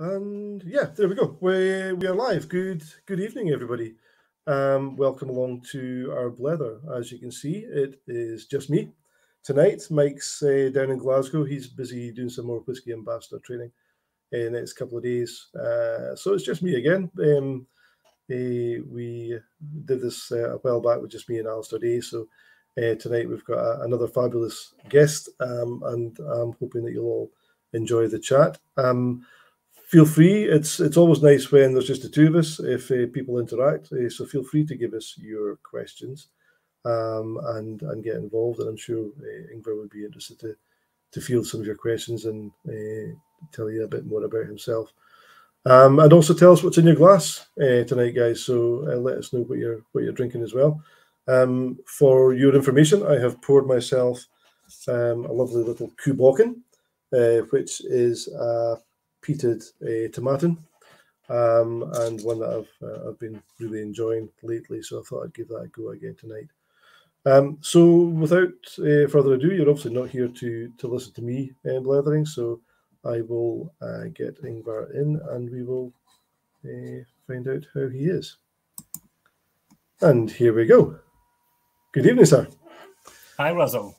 And yeah, there we go. We we are live. Good good evening, everybody. Um, welcome along to our blether. As you can see, it is just me tonight. Mike's uh, down in Glasgow. He's busy doing some more whiskey ambassador training in the next couple of days. Uh, so it's just me again. Um, uh, we did this uh, a while back with just me and Alistair Day. So uh, tonight we've got a, another fabulous guest, um, and I'm hoping that you'll all enjoy the chat. Um, feel free. It's it's always nice when there's just the two of us if uh, people interact. Uh, so feel free to give us your questions um, and and get involved. And I'm sure uh, Ingvar would be interested to to field some of your questions and uh, tell you a bit more about himself. Um, and also tell us what's in your glass uh, tonight, guys. So uh, let us know what you're what you're drinking as well. Um, for your information, I have poured myself um, a lovely little Cù Bòcan, which is a peated uh, tomatin, um, and one that I've uh, I've been really enjoying lately. So I thought I'd give that a go again tonight. Um, so without uh, further ado, you're obviously not here to to listen to me uh, blethering, so I will uh, get Ingvar in, and we will uh, find out how he is. And here we go. Good evening, sir. Hi, Russell.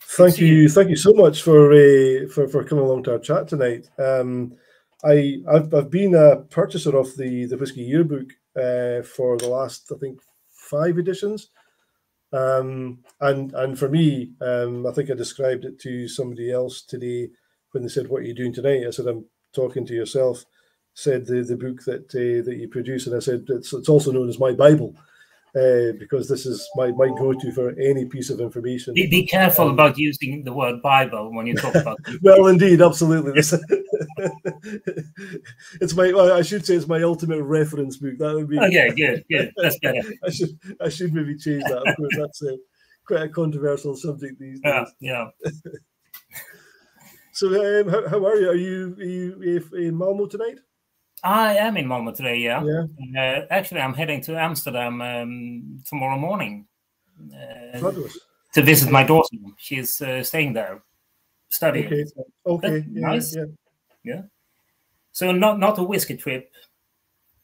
Thank you, you, thank you so much for uh, for for coming along to our chat tonight. Um, I I've, I've been a purchaser of the the whiskey yearbook uh, for the last I think five editions, um, and and for me, um, I think I described it to somebody else today when they said, "What are you doing tonight?" I said, "I'm talking to yourself." Said the the book that uh, that you produce, and I said it's it's also known as my Bible uh, because this is my, my go-to for any piece of information. Be, be careful um, about using the word Bible when you talk about. well, indeed, absolutely. it's my. Well, I should say it's my ultimate reference book. That would be. Okay, good, good. That's better. I should I should maybe change that. Of course, that's a, quite a controversial subject these days. Yeah. yeah. so, um, how, how are you? Are you are you in Malmo tonight? I am in Malmo today. Yeah. yeah. Uh, actually, I'm heading to Amsterdam um, tomorrow morning uh, to visit my daughter. She's uh, staying there, studying. Okay. Okay. Yeah, nice. Yeah. yeah. So not not a whiskey trip.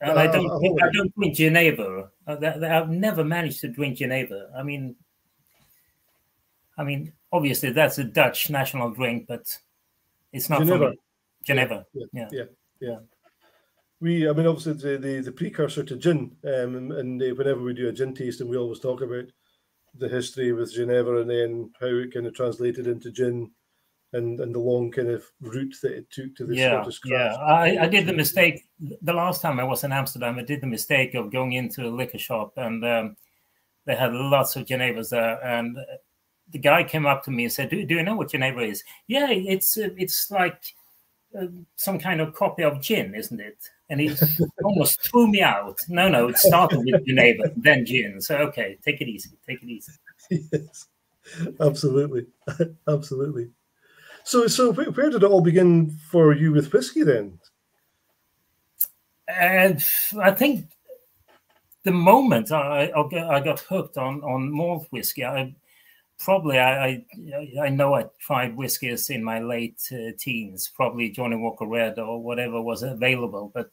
And I uh, don't I don't drink Geneva. Uh, I've never managed to drink Geneva. I mean, I mean, obviously that's a Dutch national drink, but it's not Geneva. Geneva. Yeah. yeah. yeah. We, I mean, obviously the the, the precursor to gin, um, and, and uh, whenever we do a gin tasting, we always talk about the history with Geneva and then how it kind of translated into gin, and and the long kind of route that it took to the yeah, Scottish craft. Yeah, I, I did the mistake the last time I was in Amsterdam. I did the mistake of going into a liquor shop and um, they had lots of Genevas there, and the guy came up to me and said, "Do, do you know what Geneva is?" Yeah, it's uh, it's like uh, some kind of copy of gin, isn't it? And he almost threw me out. No, no, it started with Geneva, then gin. So okay, take it easy, take it easy. Yes, absolutely, absolutely. So, so where, where did it all begin for you with whiskey then? And I think the moment I, I got hooked on on malt whiskey, I probably I, I, I know I tried whiskies in my late uh, teens, probably Johnnie Walker Red or whatever was available. But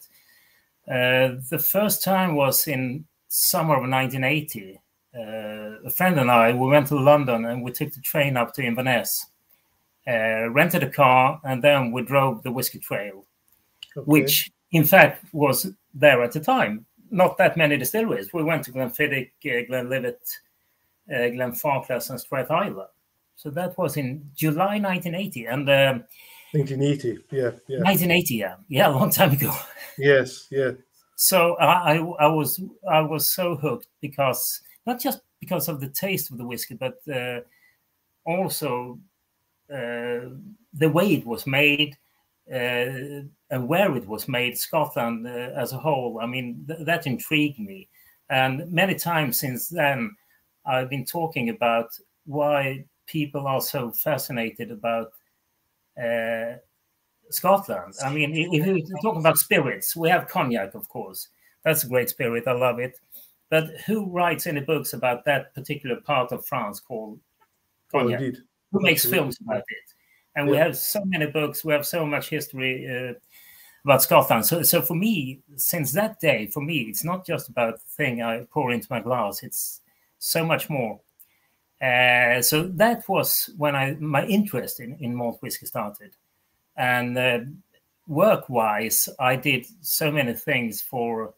uh, the first time was in summer of 1980. Uh, a friend and I we went to London and we took the train up to Inverness, uh, rented a car, and then we drove the Whiskey Trail, okay. which in fact was there at the time. Not that many distilleries. We went to Glenfiddich, uh, Glenlivet uh, Glenfarclas and Strathisla. So that was in July 1980. And um, 1980, yeah, yeah. 1980, yeah, yeah, a long time ago. Yes, yeah. So I, I, I was I was so hooked because not just because of the taste of the whiskey, but uh, also uh, the way it was made uh, and where it was made, Scotland uh, as a whole. I mean, th that intrigued me, and many times since then, I've been talking about why people are so fascinated about uh, Scotland. I mean, if you talk about spirits, we have cognac, of course. That's a great spirit. I love it. But who writes any books about that particular part of France called cognac? Oh, who makes films about it? And yeah. we have so many books. We have so much history uh, about Scotland. So, so for me, since that day, for me, it's not just about the thing I pour into my glass. It's so much more. Uh, so that was when I my interest in, in malt whiskey started, and uh, work-wise, I did so many things for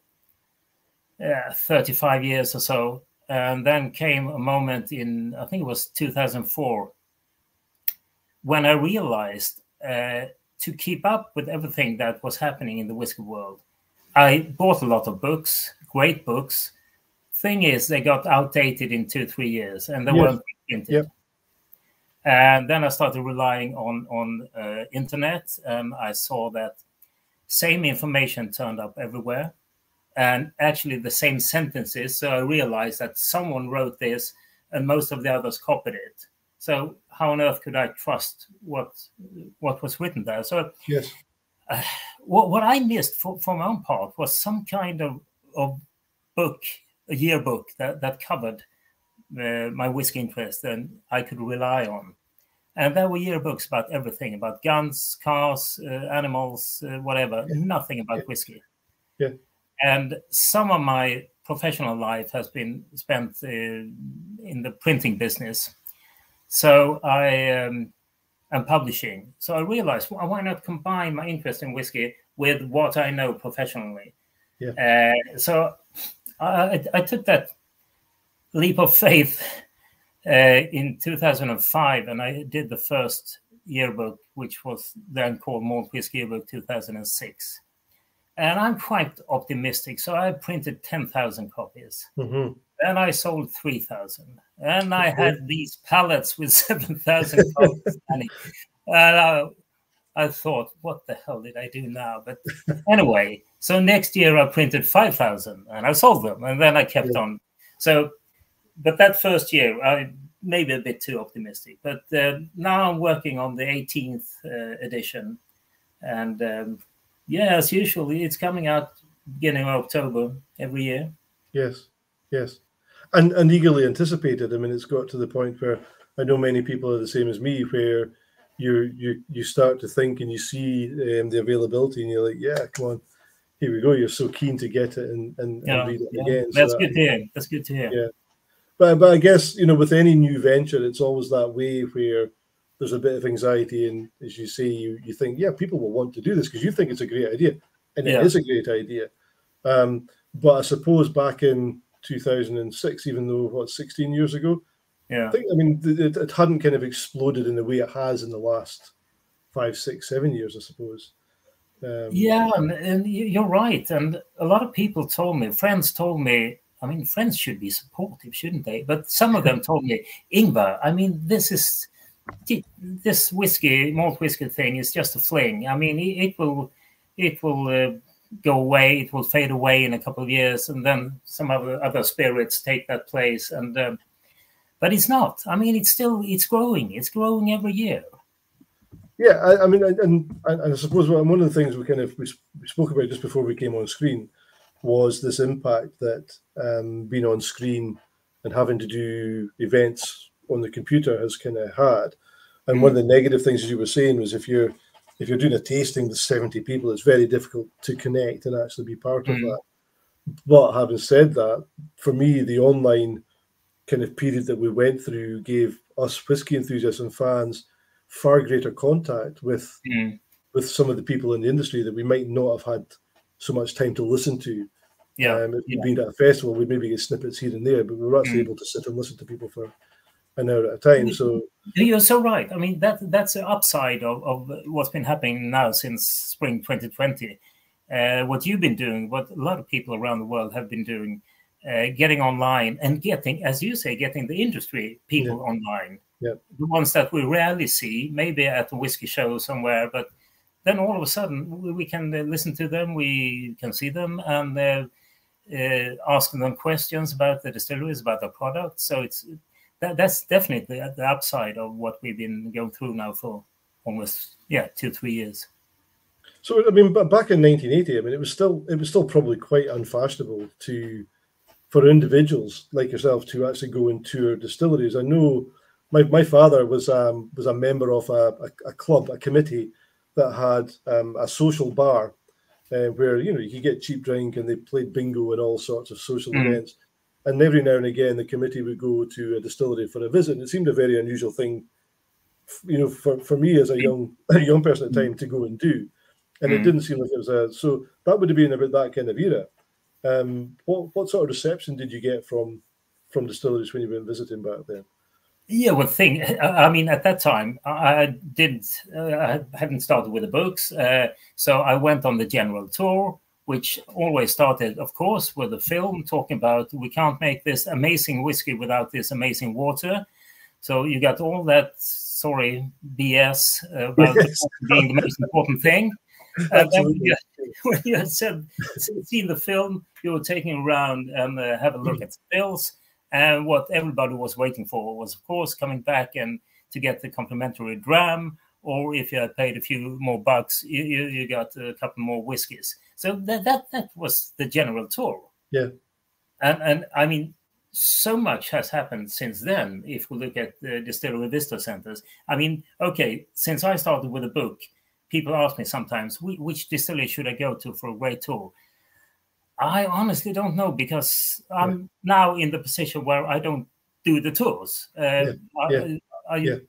uh, 35 years or so, and then came a moment in I think it was 2004 when I realized uh, to keep up with everything that was happening in the whiskey world, I bought a lot of books, great books. Thing is, they got outdated in two, three years, and they yes. weren't printed. Yep. And then I started relying on on uh, internet, and I saw that same information turned up everywhere, and actually the same sentences. So I realized that someone wrote this, and most of the others copied it. So how on earth could I trust what what was written there? So yes, uh, what what I missed for, for my own part was some kind of of book, a yearbook that that covered uh, my whiskey interest and I could rely on. And there were yearbooks about everything about guns, cars, uh, animals, uh, whatever, yeah. nothing about yeah. whiskey. Yeah. And some of my professional life has been spent uh, in the printing business. So I um, am publishing. So I realized well, why not combine my interest in whiskey with what I know professionally. Yeah. Uh, so I, I, took that leap of faith uh, in 2005, and I did the first yearbook, which was then called Malt Whisky Yearbook 2006. And I'm quite optimistic, so I printed 10,000 copies. Mm-hmm. Then I sold 3,000. And I had these pallets with 7,000 copies. and I, I thought, what the hell did I do now? But anyway, so next year I printed 5,000 and I sold them. And then I kept yeah. on. So, but that first year, I maybe a bit too optimistic. But uh, now I'm working on the 18th uh, edition. And um, yeah, as usual, it's coming out beginning of October every year. Yes, yes and and eagerly anticipated. I mean, it's got to the point where I know many people are the same as me, where you you you start to think and you see um, the availability, and you're like, yeah, come on, here we go. You're so keen to get it and and, yeah, and read it yeah. again. That's so good to hear. That's good to hear. Yeah, but but I guess you know with any new venture, it's always that way where there's a bit of anxiety, and as you say, you you think, yeah, people will want to do this because you think it's a great idea, and it yeah. is a great idea. Um, but I suppose back in 2006, even though what 16 years ago. Yeah, I think I mean it, it hadn't kind of exploded in the way it has in the last five, six, seven years, I suppose. Um, yeah, and, and you're right. And a lot of people told me, friends told me, I mean, friends should be supportive, shouldn't they? But some of them told me, Ingvar, I mean, this is this whiskey, malt whiskey thing is just a fling. I mean, it, it will, it will uh, go away. It will fade away in a couple of years, and then some other other spirits take that place. And um, but it's not. I mean, it's still it's growing. It's growing every year. Yeah, I, I mean, and, and, I suppose one of the things we kind of we, spoke about just before we came on screen was this impact that um, being on screen and having to do events on the computer has kind of had. And mm. one of the negative things, as you were saying, was if you're if you're doing a tasting with 70 people, it's very difficult to connect and actually be part mm. of that. But having said that, for me, the online kind of period that we went through gave us whiskey enthusiasts and fans far greater contact with mm. with some of the people in the industry that we might not have had so much time to listen to. Yeah. Um, if we'd yeah. been at a festival, we'd maybe get snippets here and there, but we were actually mm. able to sit and listen to people for an hour at a time. So you're so right. I mean that that's the upside of, of what's been happening now since spring 2020. Uh, what you've been doing, what a lot of people around the world have been doing, uh, getting online and getting, as you say, getting the industry people yeah. online. Yeah. The ones that we rarely see, maybe at a whiskey show somewhere, but then all of a sudden we, can uh, listen to them, we can see them, and uh, uh, asking them questions about the distilleries, about the product. So it's that, that's definitely the, the upside of what we've been going through now for almost yeah two three years. So I mean, back in 1980, I mean, it was still it was still probably quite unfashionable to for individuals like yourself to actually go and tour distilleries. I know my, my father was um, was a member of a, a, a club, a committee that had um, a social bar uh, where you know you could get cheap drink and they played bingo and all sorts of social mm. events. And every now and again, the committee would go to a distillery for a visit. And it seemed a very unusual thing, you know, for, for me as a young a young person at the time to go and do. And mm. it didn't seem like it was a so that would have been about that kind of era. Um, what what sort of reception did you get from from distilleries when you were visiting back then? Yeah, well, thing. I mean, at that time, I didn't. Uh, I hadn't started with the books, uh, so I went on the general tour, which always started, of course, with a film talking about we can't make this amazing whiskey without this amazing water. So you got all that, sorry, BS uh, about yes. being the most important thing. And then when you, when you had said, seen the film, you were taking around and uh, have a look at the stills and what everybody was waiting for was, of course, coming back and to get the complimentary dram, or if you had paid a few more bucks, you, you, you got a couple more whiskies. So that, that that was the general tour. Yeah. And and I mean, so much has happened since then. If we look at the distillery vista centers, I mean, okay, since I started with a book, people ask me sometimes, which distillery should I go to for a great tour? I honestly don't know because I'm yeah. now in the position where I don't do the tours. Uh, yeah. Yeah. I, I,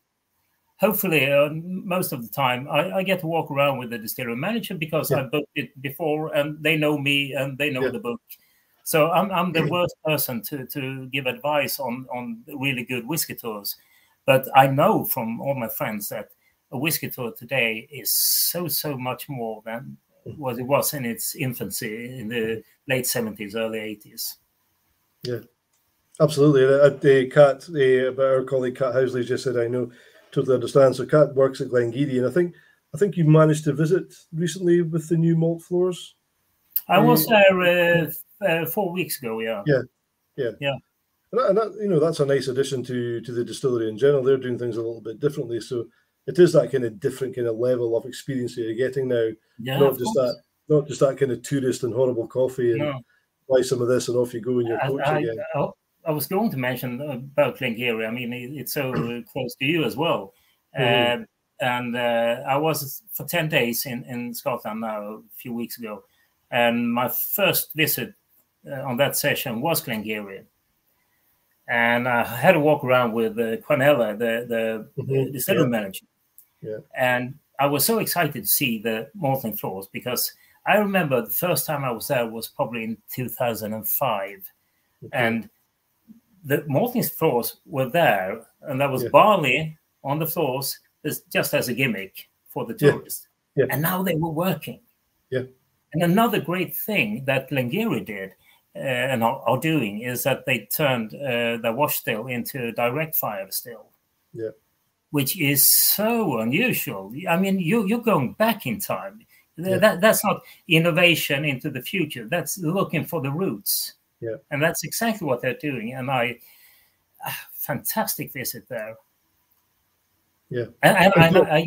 hopefully, uh, most of the time, I, I, get to walk around with the distillery manager because I booked it before and they know me and they know the book. So I'm, I'm the worst person to, to give advice on, on really good whiskey tours. But I know from all my friends that a whiskey tour today is so, so much more than what it was in its infancy in the late 70s, early 80s. Yeah, absolutely. Uh, the Cat, the, our colleague Cat Housley just said, I know, totally understand. So Cat works at Glen Garioch, and I think I think you managed to visit recently with the new malt floors. I was there uh, uh, four weeks ago. Yeah. Yeah. Yeah. Yeah. And that, you know, that's a nice addition to to the distillery in general. They're doing things a little bit differently, so it is that kind of different kind of level of experience that you're getting now. Yeah, not just course. that not just that kind of tourist and horrible coffee and no. buy some of this and off you go in your coach I, again. I, I, was going to mention about Glen Garioch. I mean, it's so close to you as well. Mm-hmm. Uh, and uh, I was for 10 days in, in Scotland now a few weeks ago. And my first visit uh, on that session was Glen Garioch. And I had to walk around with uh, Quanella, the, the, mm-hmm. the yeah. manager. Yeah. And I was so excited to see the malting floors because – I remember the first time I was there was probably in 2005. Okay. And the malting floors were there, and there was yeah. barley on the floors just as a gimmick for the tourists. Yeah. And now they were working. Yeah. And another great thing that Glen Garioch did and are, are, doing is that they turned uh, the wash still into a direct fire still. Yeah. Which is so unusual. I mean, you, you're going back in time. Yeah. That, that's not innovation into the future. That's looking for the roots. Yeah. And that's exactly what they're doing. And I, ah, fantastic visit there. Yeah. And, and I, I,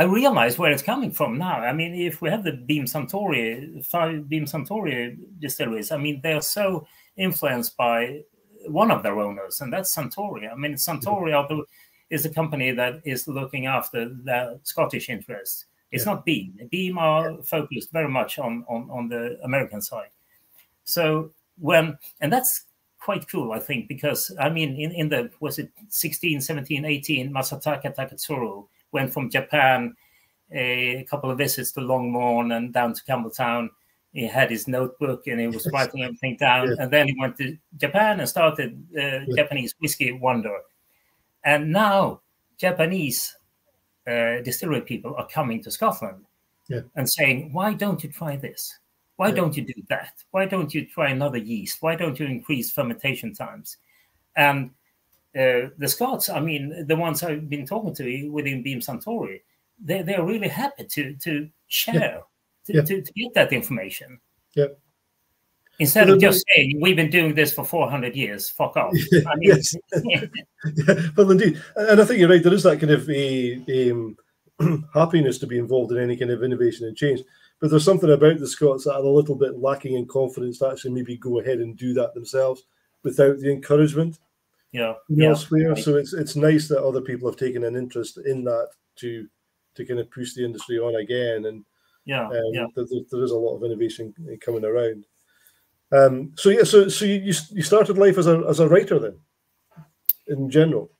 I realize where it's coming from now. I mean, if we have the Beam Suntory, five Beam Suntory distilleries, I mean, they're so influenced by one of their owners, and that's Suntory. I mean, Suntory mm-hmm. is a company that is looking after the Scottish interests. It's yeah. not Beam. Beam are focused very much on, on, on the American side. So when, and that's quite cool, I think, because I mean, in, in the, was it 16, 17, 18, Masataka Taketsuru went from Japan, a couple of visits to Longmorn and down to Campbeltown. He had his notebook and he was writing everything down. Yeah. And then he went to Japan and started uh, yeah. Japanese Whiskey Wonder. And now Japanese uh, distillery people are coming to Scotland yeah. and saying, why don't you try this? Why yeah. don't you do that? Why don't you try another yeast? Why don't you increase fermentation times? And uh, the Scots, I mean, the ones I've been talking to within Beam Suntory, they, they're really happy to, to share, yeah. To, to, to, get that information. Yeah. Instead of just saying we've been doing this for 400 years, fuck off. I mean, yes. yeah. Well, indeed, and I think you're right. There is that kind of a, um, happiness to be involved in any kind of innovation and change. But there's something about the Scots that are a little bit lacking in confidence to actually maybe go ahead and do that themselves without the encouragement. Yeah. Elsewhere. Yeah. So it's it's nice that other people have taken an interest in that to to kind of push the industry on again. And yeah, um, yeah. There, there is a lot of innovation coming around. Um, so yeah, so so you you started life as a as a writer then, in general.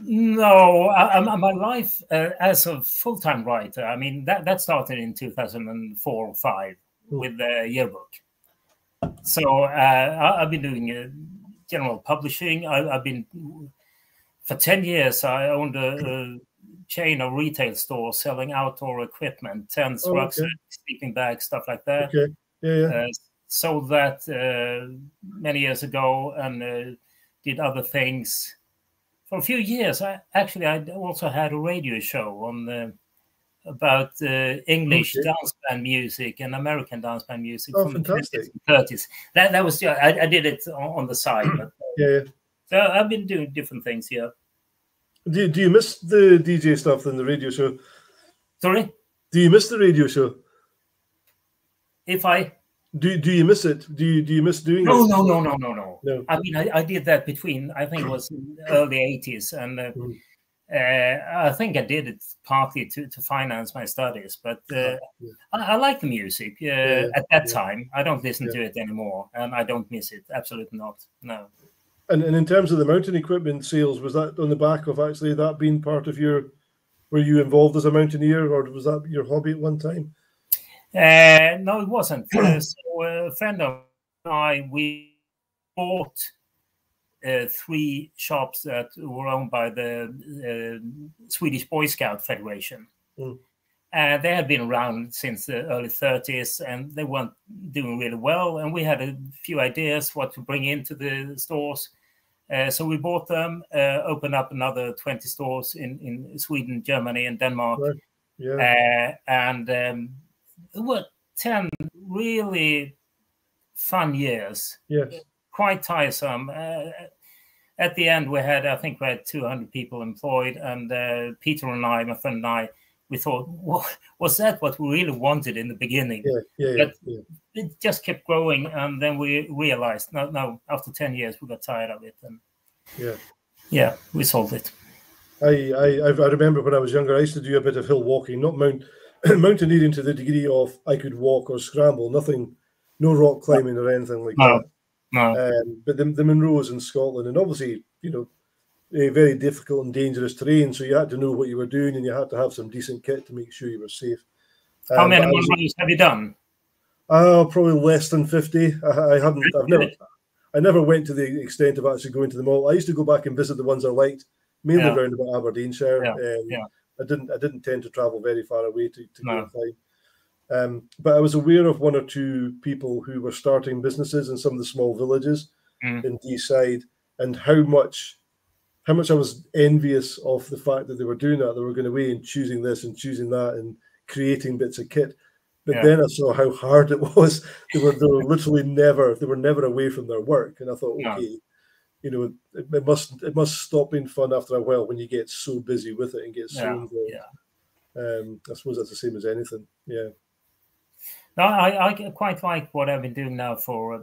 No, I, I, my life uh, as a full time writer. I mean that that started in two thousand and four or five mm. with the yearbook. So uh, I, have been doing general publishing. I, have been for ten years. I owned a, a, chain of retail stores selling outdoor equipment, tents, oh, rucksacks, okay. sleeping bags, stuff like that. Okay. Yeah, yeah. Uh, sold that uh, many years ago and uh, did other things for a few years. I actually I also had a radio show on the about uh, English okay. dance band music and American dance band music oh, from fantastic. the 20s 30s. That that was I, I did it on, the side. But, yeah, So I've been doing different things here. Do do you miss the DJ stuff than the radio show? Sorry. Do you miss the radio show? If I do do you miss it? Do you do you miss doing no, it? No, no, no, no, no, no. I mean, I, I did that between I think it was early eighties, and uh, mm. Uh, I think I did it partly to to finance my studies. But uh, yeah. I, I, like the music uh, at that time. I don't listen to it anymore, and I don't miss it. Absolutely not. No. And and in terms of the mountain equipment sales, was that on the back of actually that being part of your? Were you involved as a mountaineer, or was that your hobby at one time? Uh, no, it wasn't. So a friend of mine, we bought three shops that were owned by the uh, Swedish Boy Scout Federation. Mm. Uh, they had been around since the early 30s and they weren't doing really well. And we had a few ideas what to bring into the stores. Uh, so we bought them, uh, opened up another 20 stores in, in Sweden, Germany, and Denmark. Right. Yeah. Uh, and um, it were 10 really fun years. Yes. Quite tiresome. At the end, we had, I think, we had 200 people employed, and uh, Peter and I, my friend and I, we thought, was that what we really wanted in the beginning? Yeah, yeah, but yeah. It just kept growing, and then we realized, no, no. After 10 years, we got tired of it, and yeah, yeah, we sold it. I, I I remember when I was younger, I used to do a bit of hill walking, not mount mountaineering to the degree of I could walk or scramble, nothing, no rock climbing or anything like no, that. No. Um, but the, the Munros in Scotland, and obviously, you know, a very difficult and dangerous terrain, so you had to know what you were doing, and you had to have some decent kit to make sure you were safe. How um, many Munros have you done? Uh, probably less than fifty. I, I hadn't. I've never. I never went to the extent of actually going to them all. I used to go back and visit the ones I liked, mainly yeah. around about Aberdeenshire. Yeah. Um, yeah. I didn't I didn't tend to travel very far away to, to no. go and find. Um, but I was aware of one or two people who were starting businesses in some of the small villages mm. in Deeside, and how much how much I was envious of the fact that they were doing that. They were going away and choosing this and choosing that and creating bits of kit. But yeah. then I saw how hard it was. They were they were literally never they were never away from their work, and I thought, okay, you know, it, it, must it must stop being fun after a while when you get so busy with it and get so yeah, involved. Yeah. Um, I suppose that's the same as anything. Yeah. No, I, I quite like what I've been doing now for uh,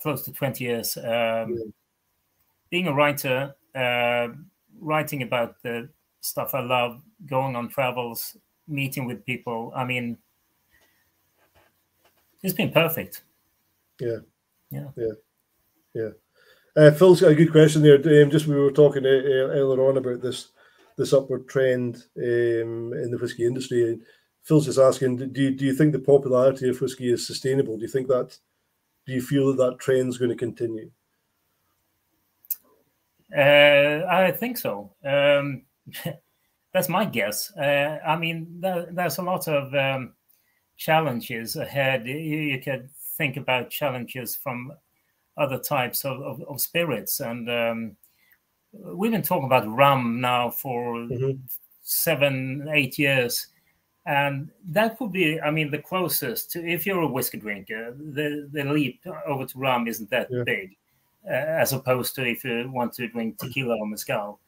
close to twenty years. Um, yeah. Being a writer, uh, writing about the stuff I love, going on travels, meeting with people. I mean, it's been perfect. Yeah. Yeah. Yeah. Yeah. Uh, Phil's got a good question there. Um, just we were talking uh, earlier on about this this upward trend um, in the whiskey industry. Phil's just asking, do you, do you think the popularity of whiskey is sustainable? Do you think that, do you feel that that trend is going to continue? Uh, I think so. Um, that's my guess. Uh, I mean, there, there's a lot of um, challenges ahead. You, you could think about challenges from other types of, of, of spirits. And um, we've been talking about rum now for mm-hmm. seven, eight years. And that would be, I mean, the closest to, if you're a whiskey drinker, the, the leap over to rum isn't that yeah. big, uh, as opposed to if you want to drink tequila or mezcal.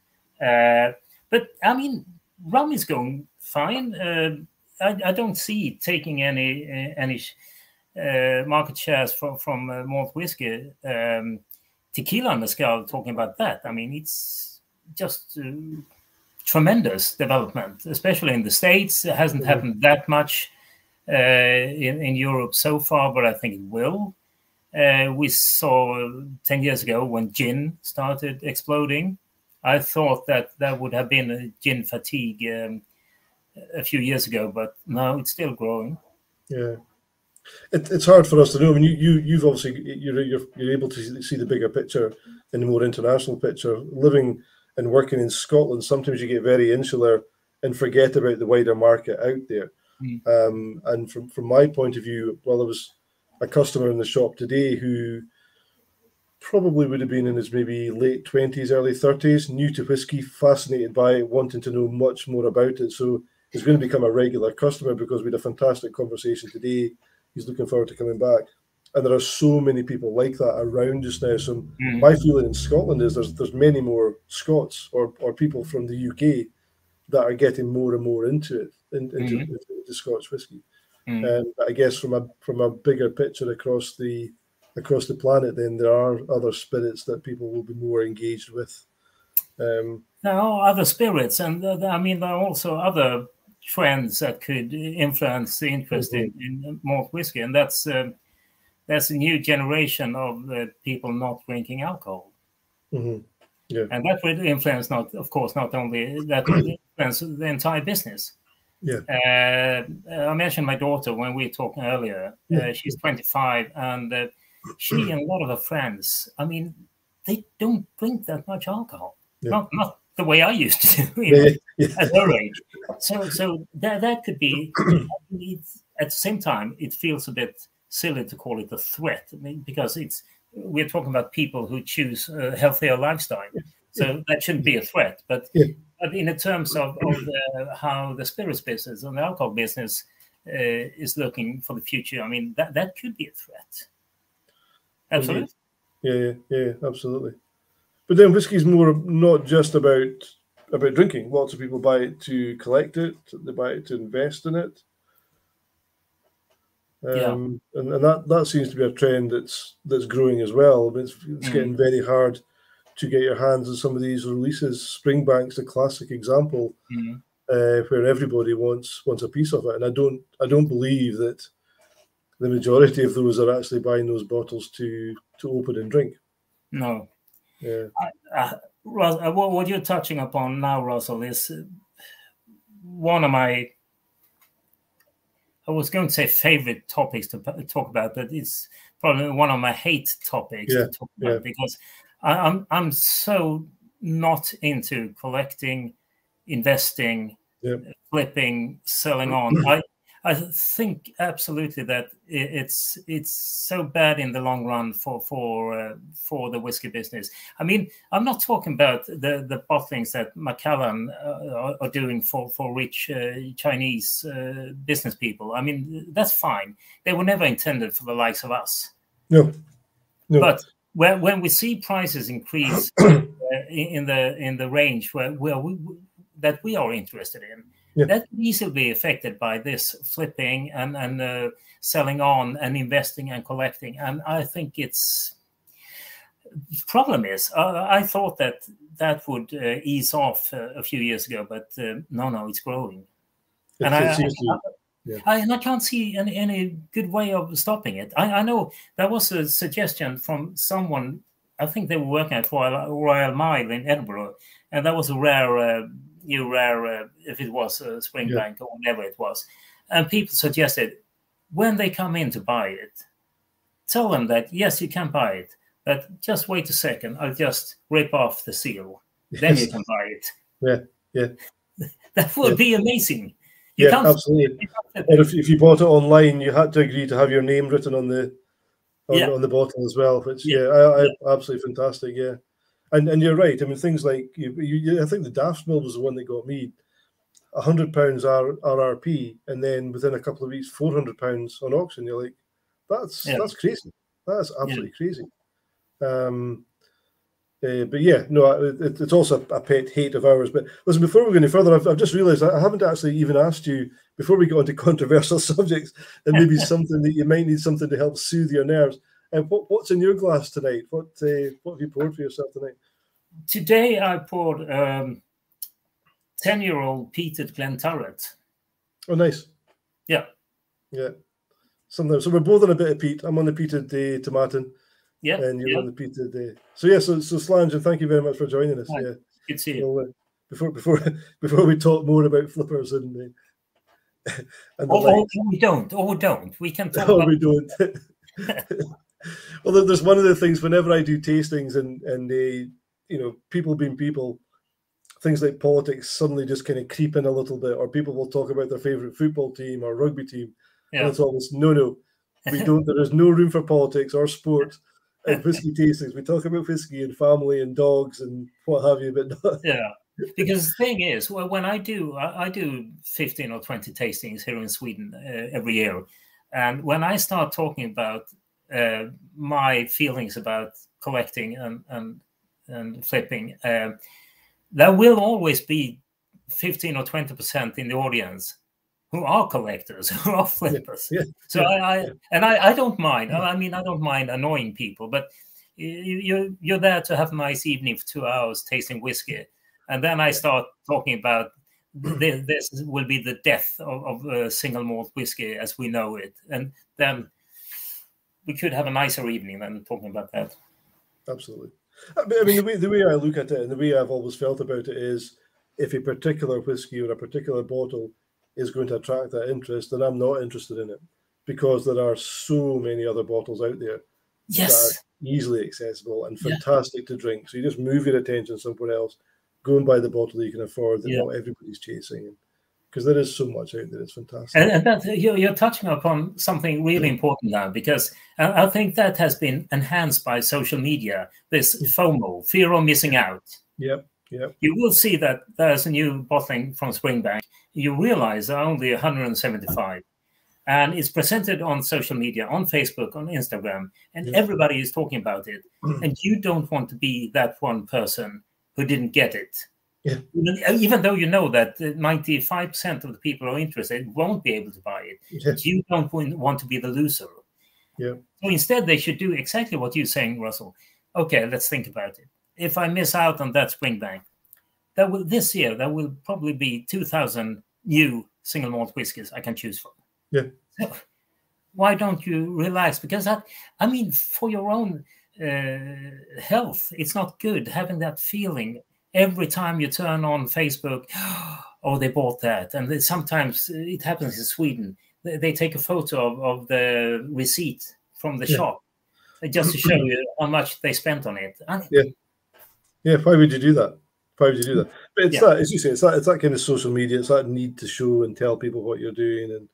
Uh, but I mean, rum is going fine. Uh, I, I, don't see taking any uh, any uh, market shares from from uh, malt whiskey, um, tequila mezcal. Talking about that, I mean, it's just uh, tremendous development, especially in the states. It hasn't mm -hmm. happened that much uh, in, in Europe so far, but I think it will. Uh, we saw 10 years ago when gin started exploding. I thought that that would have been a gin fatigue um, a few years ago, but now it's still growing. Yeah, it, it's hard for us to know. I mean, you, you you've obviously you're, you're you're able to see the bigger picture in the more international picture. Living and working in Scotland, sometimes you get very insular and forget about the wider market out there. Mm. Um, and from from my point of view, well, there was a customer in the shop today who probably would have been in his maybe late 20s, early 30s, new to whiskey, fascinated by it, wanting to know much more about it. So he's going to become a regular customer because we had a fantastic conversation today. He's looking forward to coming back. And there are so many people like that around just now. So mm. my feeling in Scotland is there's there's many more Scots or, or people from the UK that are getting more and more into it, in, into, mm. into, into Scotch whiskey. Mm. Um, I guess from a from a bigger picture across the across the planet, then there are other spirits that people will be more engaged with. Um, there are other spirits, and uh, I mean there are also other trends that could influence the interest mm-hmm. in, in malt whiskey, and that's uh, that's a new generation of uh, people not drinking alcohol. Mm-hmm. Yeah. And that would influence not, of course, not only that would influence the entire business. Yeah. Uh, I mentioned my daughter when we were talking earlier. Yeah. Uh, she's 25, and uh, she and a lot of her friends, I mean, they don't drink that much alcohol. Yeah. Not not the way I used to do yeah. at her age. So so that that could be. at the same time, it feels a bit silly to call it a threat I mean, because it's we're talking about people who choose a healthier lifestyle. So that shouldn't be a threat. But but in terms of, of the, how the spirits business and the alcohol business uh, is looking for the future, I mean that that could be a threat. Absolutely. Yeah, yeah, yeah, absolutely. But then whiskey is more not just about about drinking. Lots of people buy it to collect it. They buy it to invest in it. Um, yeah. and, and that, that seems to be a trend that's that's growing as well. It's, it's mm. getting very hard to get your hands on some of these releases. Springbank's a classic example mm. uh, where everybody wants wants a piece of it, and I don't I don't believe that the majority of those are actually buying those bottles to to open and drink. No. Yeah. Uh, uh, what you're touching upon now, Russell, is one of my I was going to say favorite topics to talk about, but it's probably one of my hate topics yeah, to talk about yeah. because I, I'm I'm so not into collecting, investing, yeah. flipping, selling on. I I think absolutely that it's it's so bad in the long run for for uh, for the whiskey business. I mean, I'm not talking about the the bottlings that Macallan uh, are doing for for rich uh, Chinese uh, business people. I mean, that's fine. They were never intended for the likes of us. No, no. But when when we see prices increase uh, in the in the range where where we, that we are interested in yeah. that easily be affected by this flipping and and uh, selling on and investing and collecting and i think it's the problem is uh, i thought that that would uh, ease off uh, a few years ago but uh, no no it's growing it, and I, I, yeah. I, and I can't see any, any good way of stopping it. I, I know there was a suggestion from someone, I think they were working at Royal, Royal Mile in Edinburgh, and that was a rare new rare, uh, if it was a Springbank yeah. or whatever it was. And people suggested when they come in to buy it, tell them that yes, you can buy it, but just wait a second. I'll just rip off the seal, yes. then you can buy it. Yeah, yeah. that would yeah. be amazing. You yeah, absolutely. Or if, if you bought it online, you had to agree to have your name written on the on, yeah. on the bottle as well. Which yeah, yeah I, I, absolutely fantastic. Yeah. And and you're right. I mean, things like you, you I think the Daft Mill was the one that got me. A hundred pounds R, RRP, and then within a couple of weeks, four hundred pounds on auction. You're like, that's yeah. that's crazy. That's absolutely yeah. crazy. Um, uh, but yeah, no, it, it's also a pet hate of ours. But listen, before we go any further, I've, I've, just realised I haven't actually even asked you before we go into controversial subjects, and maybe something that you might need something to help soothe your nerves. And what, what's in your glass tonight? What uh, what have you poured for yourself tonight? Today I poured um, ten-year-old peated Glenturret. Oh, nice. Yeah, Yeah. Sometimes. So we're both on a bit of peat. I'm on the peated uh, tomatin. Yeah. And you're yeah. on the peated. Uh, so yeah. So so Slàinte, thank you very much for joining us. Right. Yeah. Good to see you. Well, uh, before before before we talk more about flippers and uh, and like. or we don't. Or we don't. We can talk No, about we don't. Well, there's one of the things whenever I do tastings and and they, you know, people being people, things like politics suddenly just kind of creep in a little bit, or people will talk about their favorite football team or rugby team, and it's always no, no, we don't. there is no room for politics or sport in whiskey tastings. We talk about whiskey and family and dogs and what have you, but not, yeah because the thing is well, when i do I, do 15 or 20 tastings here in sweden uh, every year and when i start talking about uh, my feelings about collecting and and, and flipping uh, there will always be 15 or 20 percent in the audience who are collectors who are flippers yeah, so yeah, I, I yeah. and I, I don't mind. I mean, I don't mind annoying people, but you, you you're there to have a nice evening for two hours tasting whiskey, and then I start talking about this, this will be the death of, of uh, single malt whiskey as we know it, and then we could have a nicer evening than talking about that. Absolutely. I mean, I mean, the way the way I look at it and the way I've always felt about it is, if a particular whiskey or a particular bottle is going to attract that interest, then I'm not interested in it because there are so many other bottles out there Yes, easily accessible and Yeah. fantastic to drink. So you just move your attention somewhere else, go and buy the bottle you can afford that Yeah. not everybody's chasing. Because there is so much out there, it's fantastic. and, and that you're, you're touching upon something really important now because I, I think that has been enhanced by social media. This mm. FOMO, fear of missing out. yep, yep, you will see that there's a new bottling from Springbank. You realize there are only 175. And it's presented on social media, on Facebook, on Instagram, and everybody is talking about it. Mm. and you don't want to be that one person who didn't get it. Yeah. Even, though you know that uh, 95% of the people who are interested won't be able to buy it, yeah, you don't want want to be the loser. Yeah. So instead, they should do exactly what you're saying, Russell. Okay, let's think about it. If I miss out on that Springbank, that will this year there will probably be 2,000 new single malt whiskies I can choose from. Yeah. So why don't you relax? Because that, I mean, for your own uh, health, it's not good having that feeling every time you turn on Facebook. Oh, they bought that, and sometimes it happens in Sweden. They, they take a photo of, of the receipt from the Yeah. shop uh, just to show you how much they spent on it. And yeah. Why would you do that? Why would you do that? But it's Yeah. that, as you say, it's that, it's that kind of social media. It's that need to show and tell people what you're doing, and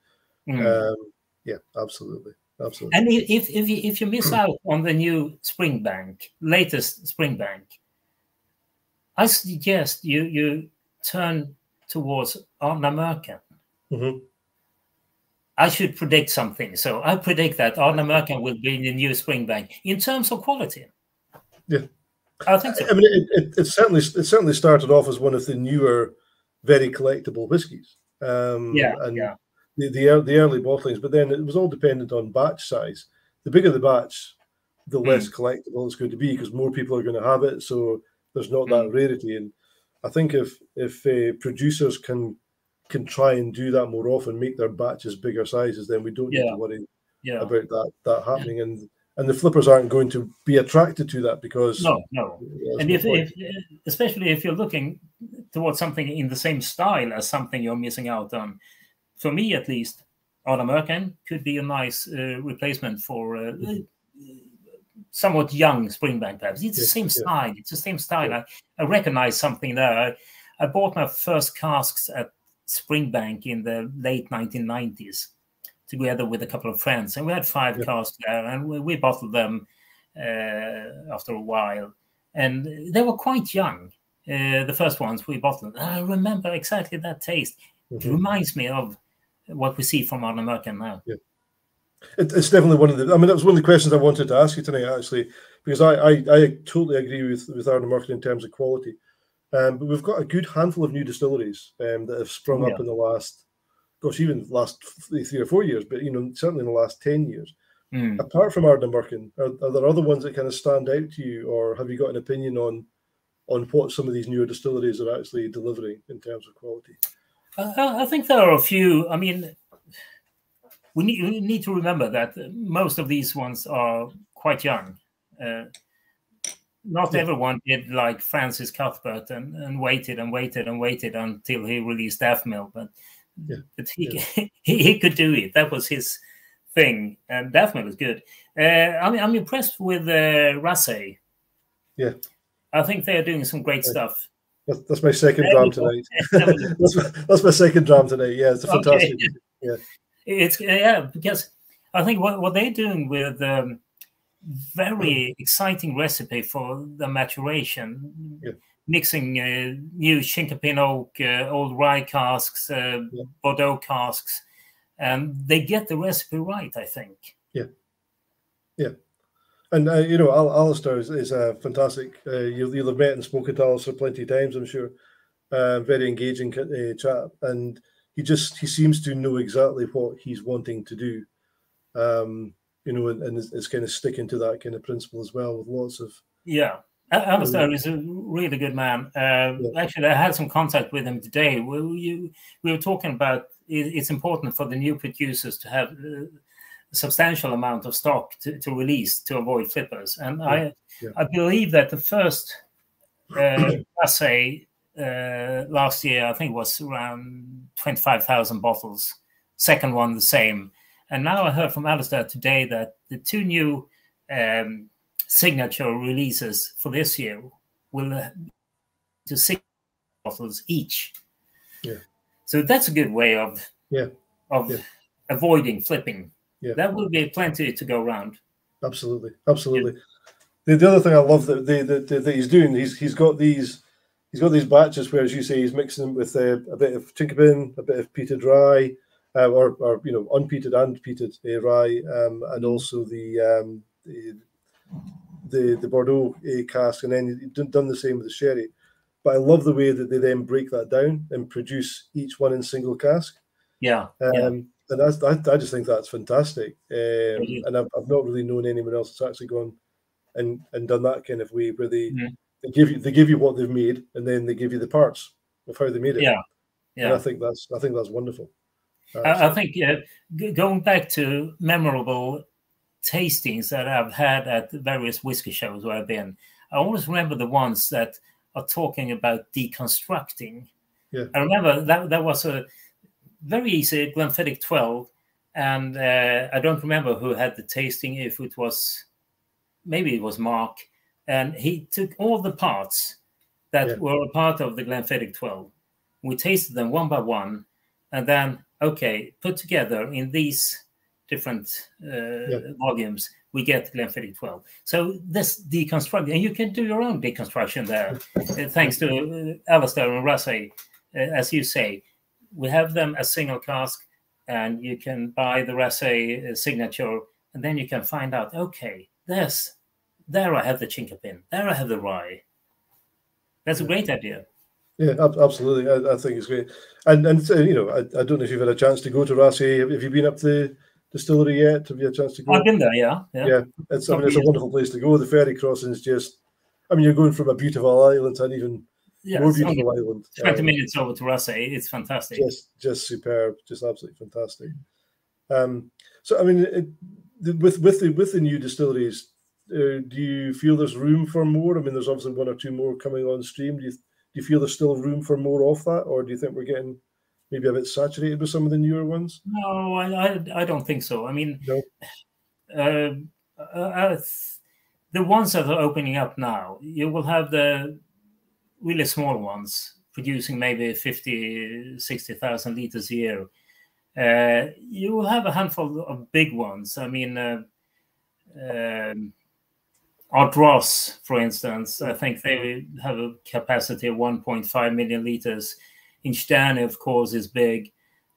Mm. um, yeah, absolutely, absolutely. And if if you, if you miss out on the new Springbank, latest Springbank, I suggest you you turn towards Ardnamurchan. Mhm. I should predict something, so I predict that Ardnamurchan will be the new Springbank in terms of quality. Yeah. I think so. I mean, it, it, it certainly it certainly started off as one of the newer, very collectible whiskies. Um, Yeah, and yeah. The, the the early bottlings, but then it was all dependent on batch size. The bigger the batch, the less collectible it's going to be because more people are going to have it. So there's not that Hmm. rarity. And I think if if uh, producers can can try and do that more often, make their batches bigger sizes, then we don't need to worry Yeah. about that that happening. And and the flippers aren't going to be attracted to that because No, no. And no if, if especially if you're looking towards something in the same style as something you're missing out on, for me at least, Ardnamurchan could be a nice uh, replacement for uh, somewhat young Springbank. Perhaps it's the same style. It's the same style. I, I recognize something there. I, I bought my first casks at Springbank in the late 1990s together with a couple of friends, and we had five Yeah. casks there, and we, we bottled them uh, after a while, and they were quite young. Uh, the first ones we bottled, I remember exactly that taste. It Mhm. reminds me of what we see from Ardnamurchan now. It, it's definitely one of the. I mean, that was one of the questions I wanted to ask you tonight, actually, because I I, I totally agree with with Ardnamurchan in terms of quality. Um, but we've got a good handful of new distilleries um, that have sprung Oh, up in the last, gosh, even last three or four years, but you know, certainly in the last ten years. Mm. Apart from Ardnamurchan, are, are there other ones that kind of stand out to you, or have you got an opinion on on what some of these newer distilleries are actually delivering in terms of quality? I, I think there are a few. I mean, we need, we need to remember that most of these ones are quite young. Uh, not yeah. everyone did like Francis Cuthbert and, and waited and waited and waited until he released Daftmill, but yeah. but he, yeah. he, he could do it. That was his thing, and Daftmill was good. Uh, I'm I'm impressed with uh. Yeah, I think they are doing some great stuff. That's, that's my second dram tonight. that's, my, that's my second dram tonight. Yeah, it's a fantastic. Okay. Yeah, it's yeah because I think what what they're doing with. Um, very exciting recipe for the maturation. Yeah. Mixing uh, new Chinkapin oak, uh, old rye casks, uh, yeah. Bordeaux casks, and they get the recipe right. I think. Yeah, yeah, and uh, you know, Al- Alistair is, is a fantastic. Uh, you'll, you'll have met and spoken to Alistair plenty of times, I'm sure. Uh, very engaging chap, and he just he seems to know exactly what he's wanting to do. Um, you know, and, and it's, kind of sticking to that kind of principle as well with lots of. Yeah. Alistair is a really good man. Uh, yeah. Actually, I had some contact with him today. We, we were talking about it's important for the new producers to have a substantial amount of stock to, to release to avoid flippers. And yeah. I yeah. I believe that the first uh, assay uh, last year, I think, it was around 25,000 bottles. Second one, the same. And now I heard from Alistair today that the two new um, signature releases for this year will uh, to six bottles each. Yeah. So that's a good way of yeah of yeah. avoiding flipping. Yeah. That will be plenty to go around. Absolutely, absolutely. Yeah. The, the other thing I love that, the, the, that he's doing, he's he's got these he's got these batches where, as you say, he's mixing them with a, a bit of chinkapin, a bit of peated rye, uh, or, or you know unpeated and peated uh, rye, um, and also the, um, the the the Bordeaux uh, cask, and then done the same with the sherry. But I love the way that they then break that down and produce each one in single cask. Yeah, um, yeah. and that's, I, I just think that's fantastic. Um, and I've, I've not really known anyone else that's actually gone and and done that kind of way where they, mm. They give you they give you what they've made and then they give you the parts of how they made it. Yeah, yeah. And I think that's I think that's wonderful. I, I think yeah, going back to memorable tastings that I've had at various whiskey shows where I've been, I always remember the ones that are talking about deconstructing. Yeah. I remember that that was a very easy Glenfiddich 12, and uh, I don't remember who had the tasting, if it was maybe it was Mark, and he took all the parts that yeah. were a part of the Glenfiddich 12. We tasted them one by one, and then okay, put together in these different uh, yeah. volumes, we get Glenfiddich 12. So this deconstruction, and you can do your own deconstruction there, uh, thanks to uh, Alistair and Raasay, uh, as you say. We have them as single cask, and you can buy the Raasay uh, signature, and then you can find out, okay, there's, there I have the chinkapin, there I have the rye. That's a great idea. Yeah, absolutely. I, I, think it's great. And and uh, you know, I, I don't know if you've had a chance to go to Raasay. Have, have you been up the distillery yet? Have you had a chance to go? I've been there. Yeah, yeah. yeah it's I mean, it's a wonderful place to go. The ferry crossing is just. I mean, you're going from a beautiful island to an even yeah, more beautiful island. Twenty um, minutes over to Raasay. It's fantastic. Just just superb. Just absolutely fantastic. Um, so I mean, it, with with the with the new distilleries, do you feel there's room for more? I mean, there's obviously one or two more coming on stream. Do you do you feel there's still room for more of that, or do you think we're getting maybe a bit saturated with some of the newer ones? No, I I, I don't think so. I mean, no. uh, uh, uh the ones that are opening up now, you will have the really small ones producing maybe 50, 60,000 liters a year. Uh, you will have a handful of big ones. I mean, uh, um, Ardross, for instance, I think they have a capacity of 1.5 million liters. In Inchdairnie, of course, is big.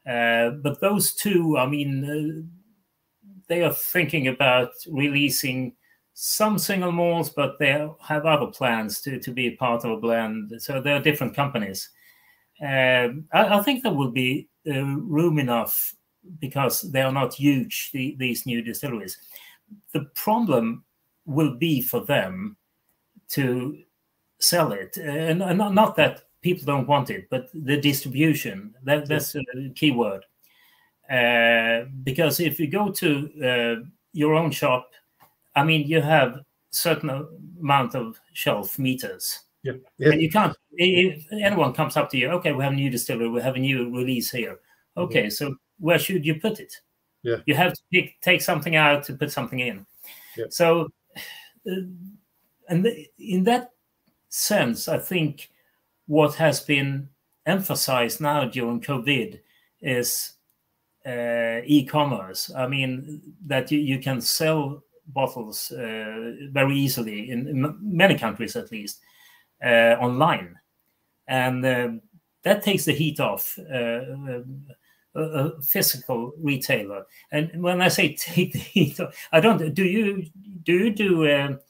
Uh, but those two, I mean, uh, they are thinking about releasing some single malts, but they have other plans to, to be part of a blend. So there are different companies. Uh, I, I, think there will be uh, room enough because they are not huge, the, these new distilleries. The problem will be for them to sell it. And not that people don't want it, but the distribution, that, that's a key word. Uh, because if you go to uh, your own shop, I mean, you have certain amount of shelf meters. Yeah. yeah. And you can't, if anyone comes up to you, okay, we have a new distillery, we have a new release here. Okay, mm-hmm. so where should you put it? Yeah. You have to pick, take something out to put something in. Yeah. So, and in that sense, I think what has been emphasized now during COVID is uh, e-commerce. I mean that you, you can sell bottles uh, very easily in, in, many countries, at least, uh, online, and uh, that takes the heat off. A, physical retailer, and when I say take the heat I don't. Do you do you do um,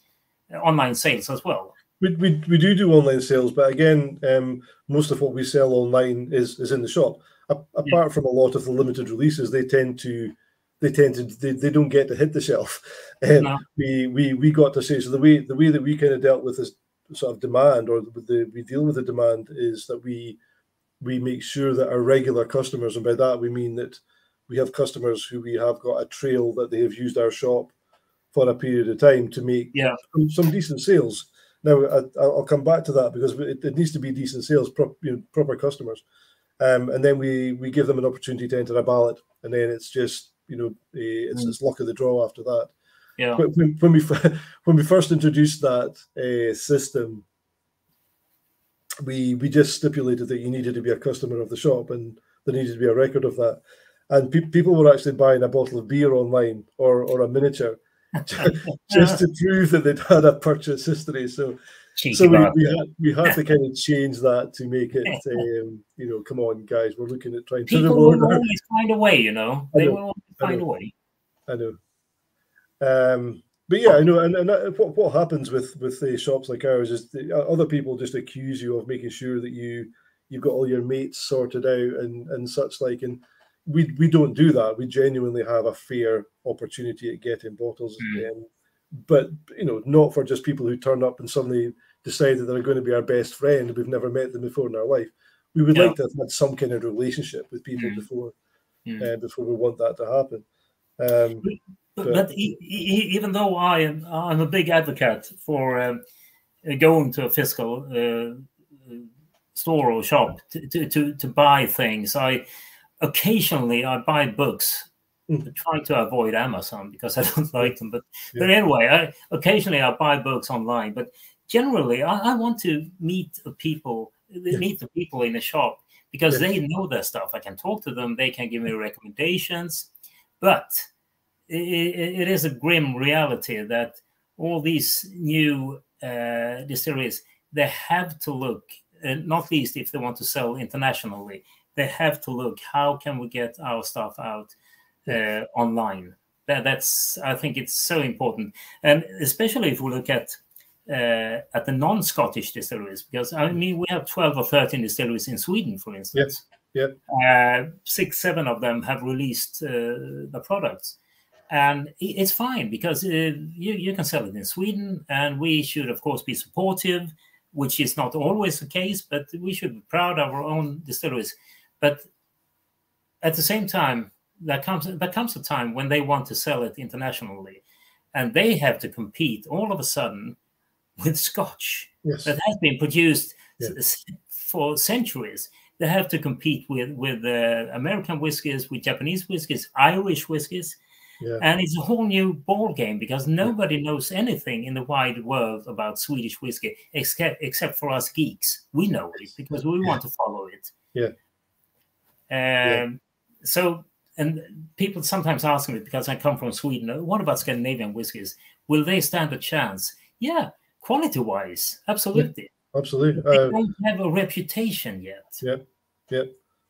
online sales as well? We, we, we do do online sales, but again, um, most of what we sell online is is in the shop. A, apart yeah. from a lot of the limited releases, they tend to they tend to they, they don't get to hit the shelf. And no. we we we got to say so the way the way that we kind of dealt with this sort of demand or the we deal with the demand is that we we make sure that our regular customers, and by that we mean that we have customers who we have got a trail that they have used our shop for a period of time to make yeah. some, some decent sales. Now I, will come back to that because it, it, needs to be decent sales, you know, proper customers, um, and then we we give them an opportunity to enter a ballot, and then it's just you know it's, mm. it's luck of the draw after that. Yeah. When, when we when we first introduced that uh, system, we we just stipulated that you needed to be a customer of the shop, and there needed to be a record of that. And pe- people were actually buying a bottle of beer online or or a miniature just to prove that they'd had a purchase history. So, Cheeky so we, we, had, we had to kind of change that to make it, um, you know, come on, guys, we're looking at trying People to will always find a way, you know. They know, will always find a way. I know. Um, but yeah, I know, and, and that, what what happens with with the shops like ours is the, uh, other people just accuse you of making sure that you you've got all your mates sorted out and and such like, and we we don't do that. We genuinely have a fair opportunity at getting bottles, mm. but you know, not for just people who turn up and suddenly decide that they're going to be our best friend. We've never met them before in our life. We would yeah. like to have had some kind of relationship with people mm. before mm. Uh, before we want that to happen. Um, but, but, but e even though I am I'm a big advocate for um, going to a physical uh, store or shop to, to, to, to buy things, I occasionally I buy books, mm. trying to avoid Amazon because I don't like them. But yeah. but anyway, I occasionally I buy books online. But generally, I, I want to meet the people, yeah. meet the people in the shop because they know their stuff. I can talk to them. They can give me recommendations. But it, it is a grim reality that all these new uh, distilleries they have to look, uh, not least if they want to sell internationally, they have to look how can we get our stuff out uh, online. That, that's i think it's so important. And especially if we look at uh, at the non-scottish distilleries because i mean we have 12 or 13 distilleries in sweden for instance. Yes. yeah uh, six seven of them have released uh, the products and it's fine because uh, you, you can sell it in sweden and we should of course be supportive which is not always the case but we should be proud of our own distilleries but at the same time, there comes there comes a time when they want to sell it internationally, and they have to compete all of a sudden with Scotch yes. that has been produced yeah. for centuries. They have to compete with with uh, American whiskies, with Japanese whiskies, Irish whiskies, yeah. and it's a whole new ball game because nobody knows anything in the wide world about Swedish whiskey except except for us geeks. We know it because we want to follow it. Yeah. Yeah. Um, so, and people sometimes ask me because I come from Sweden, what about Scandinavian whiskies? Will they stand a chance? Yeah, quality wise, absolutely. Yeah, absolutely. They uh, don't have a reputation yet. Yeah, yeah.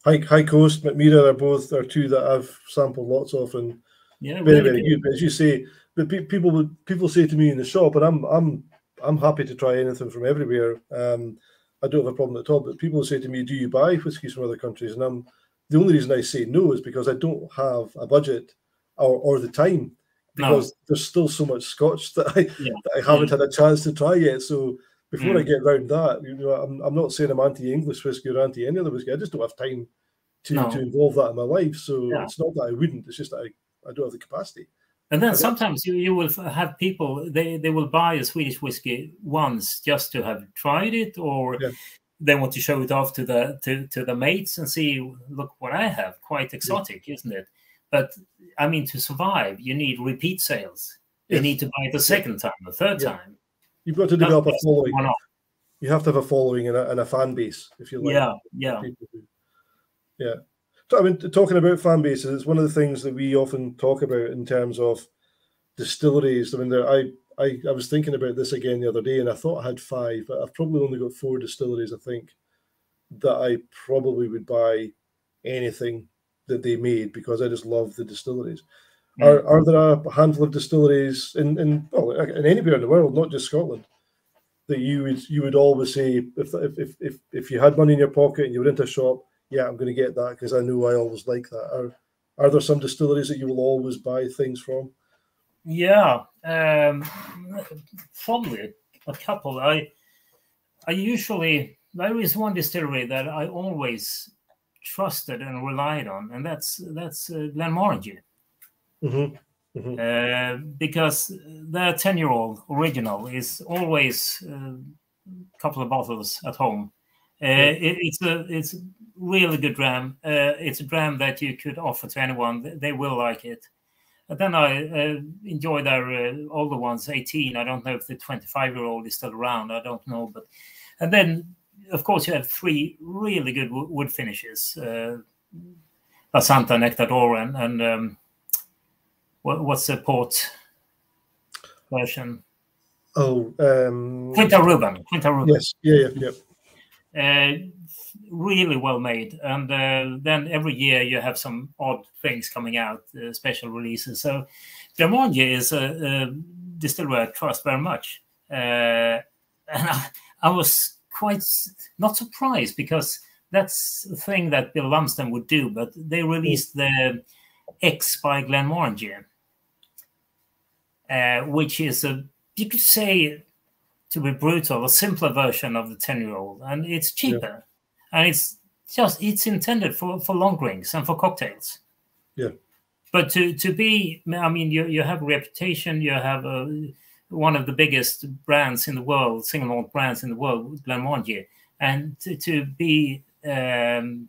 High, High Coast, Mackmyra are both are two that I've sampled lots of and yeah, very, really very good. good. But as you say, but pe people would people say to me in the shop, and I'm I'm I'm happy to try anything from everywhere. Um, I don't have a problem at all. But people say to me, "Do you buy whiskies from other countries?" And I'm the only reason I say no is because I don't have a budget or, or the time because no. there's still so much scotch that I, yeah. that I haven't yeah. had a chance to try yet. So before mm. I get around that, you know, I'm, I'm not saying I'm anti-English whiskey or anti any other whiskey. I just don't have time to, No. to involve that in my life. So Yeah. it's not that I wouldn't; it's just that I, I don't have the capacity. And then sometimes you, you will have people they, they will buy a Swedish whiskey once just to have tried it, or Yeah. they want to show it off to the to, to the mates and see look what I have. Quite exotic, isn't it? But I mean, to survive, you need repeat sales. You Yes. need to buy it the second time, the third Yeah. time. You've got to develop a following. You have to have a following and a, and a fan base, if you like. Yeah, yeah, yeah. I mean, talking about fan bases, it's one of the things that we often talk about in terms of distilleries. I mean, there, I, I, I was thinking about this again the other day, and I thought I had five, but I've probably only got four distilleries. I think that I probably would buy anything that they made because I just love the distilleries. Mm. Are, are there a handful of distilleries in in well in anywhere in the world, not just Scotland, that you would you would always say if if if if, if you had money in your pocket and you were into a shop, yeah, I'm going to get that because I know I always like that. Are are there some distilleries that you will always buy things from? yeah. Um, probably a couple. I I usually there is one distillery that I always trusted and relied on, and that's that's uh, Glenmorangie. Mm-hmm. Uh, because their 10 year old original is always a couple of bottles at home. Uh, it, it's a it's really good dram. Uh, it's a dram that you could offer to anyone. They- will like it. And then I uh, enjoy their uh, older ones, 18. I don't know if the 25 year old is still around. I don't know. But and then of course you have three really good wo- wood finishes: uh, Lasanta, Nectador, and, and um, what, what's the port version? Oh, um, Quinta Ruban. Quinta Ruban. yes, yeah, yeah, yeah. Uh, really well made. And uh, then every year you have some odd things coming out, uh, special releases. So Glenmorangie is a, a distillery I trust very much. Uh, and I, I was quite not surprised because that's the thing that Bill Lumsden would do, but they released the X by Glenmorangie, uh, which is a, you could say, to be brutal, a simpler version of the 10 year old, and it's cheaper. And it's just, it's intended for, for long drinks and for cocktails. Yeah. But to, to be, I mean, you, you have a reputation, you have a, one of the biggest brands in the world, single malt brands in the world, Glenmorangie, and to, to be um,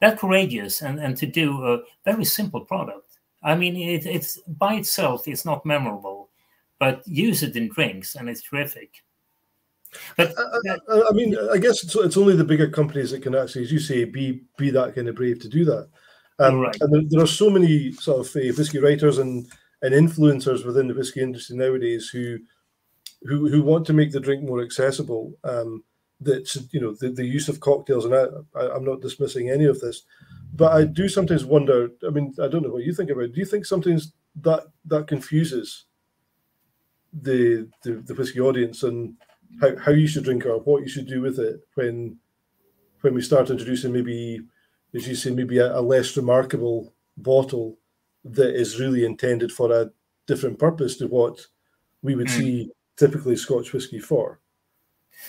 that courageous and, and to do a very simple product. I mean, it, it's by itself, it's not memorable, but use it in drinks and it's terrific. But I, I, I mean, I guess it's, it's only the bigger companies that can actually, as you say, be be that kind of brave to do that. Um, Right. And there, there are so many sort of uh, whiskey writers and and influencers within the whiskey industry nowadays who who who want to make the drink more accessible. Um, that you know the, the use of cocktails, and I, I I'm not dismissing any of this, but I do sometimes wonder. I mean, I don't know what you think about. it. Do you think sometimes that that confuses the the, the whiskey audience and how, how you should drink it or what you should do with it when when we start introducing maybe as you say maybe a, a less remarkable bottle that is really intended for a different purpose to what we would Mm. see typically Scotch whiskey for.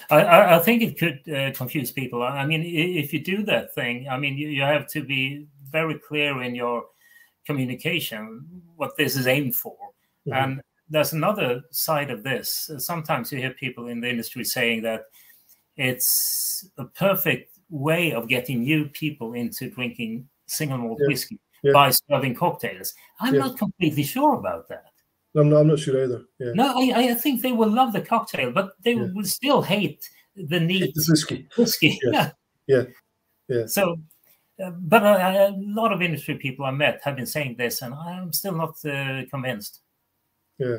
I, I, think it could uh, confuse people. I mean, if you do that thing, I mean, you, you have to be very clear in your communication what this is aimed for. Mhm. And there's another side of this. Sometimes you hear people in the industry saying that it's a perfect way of getting new people into drinking single malt Yeah. whiskey Yeah. by serving cocktails. I'm Yeah. not completely sure about that. I'm not, I'm not sure either. Yeah. No, I, I think they will love the cocktail, but they Yeah. will still hate the neat It's whiskey. whiskey. Yes. Yeah. Yeah. So, uh, but uh, a lot of industry people I met have been saying this, and I'm still not uh, convinced. Yeah.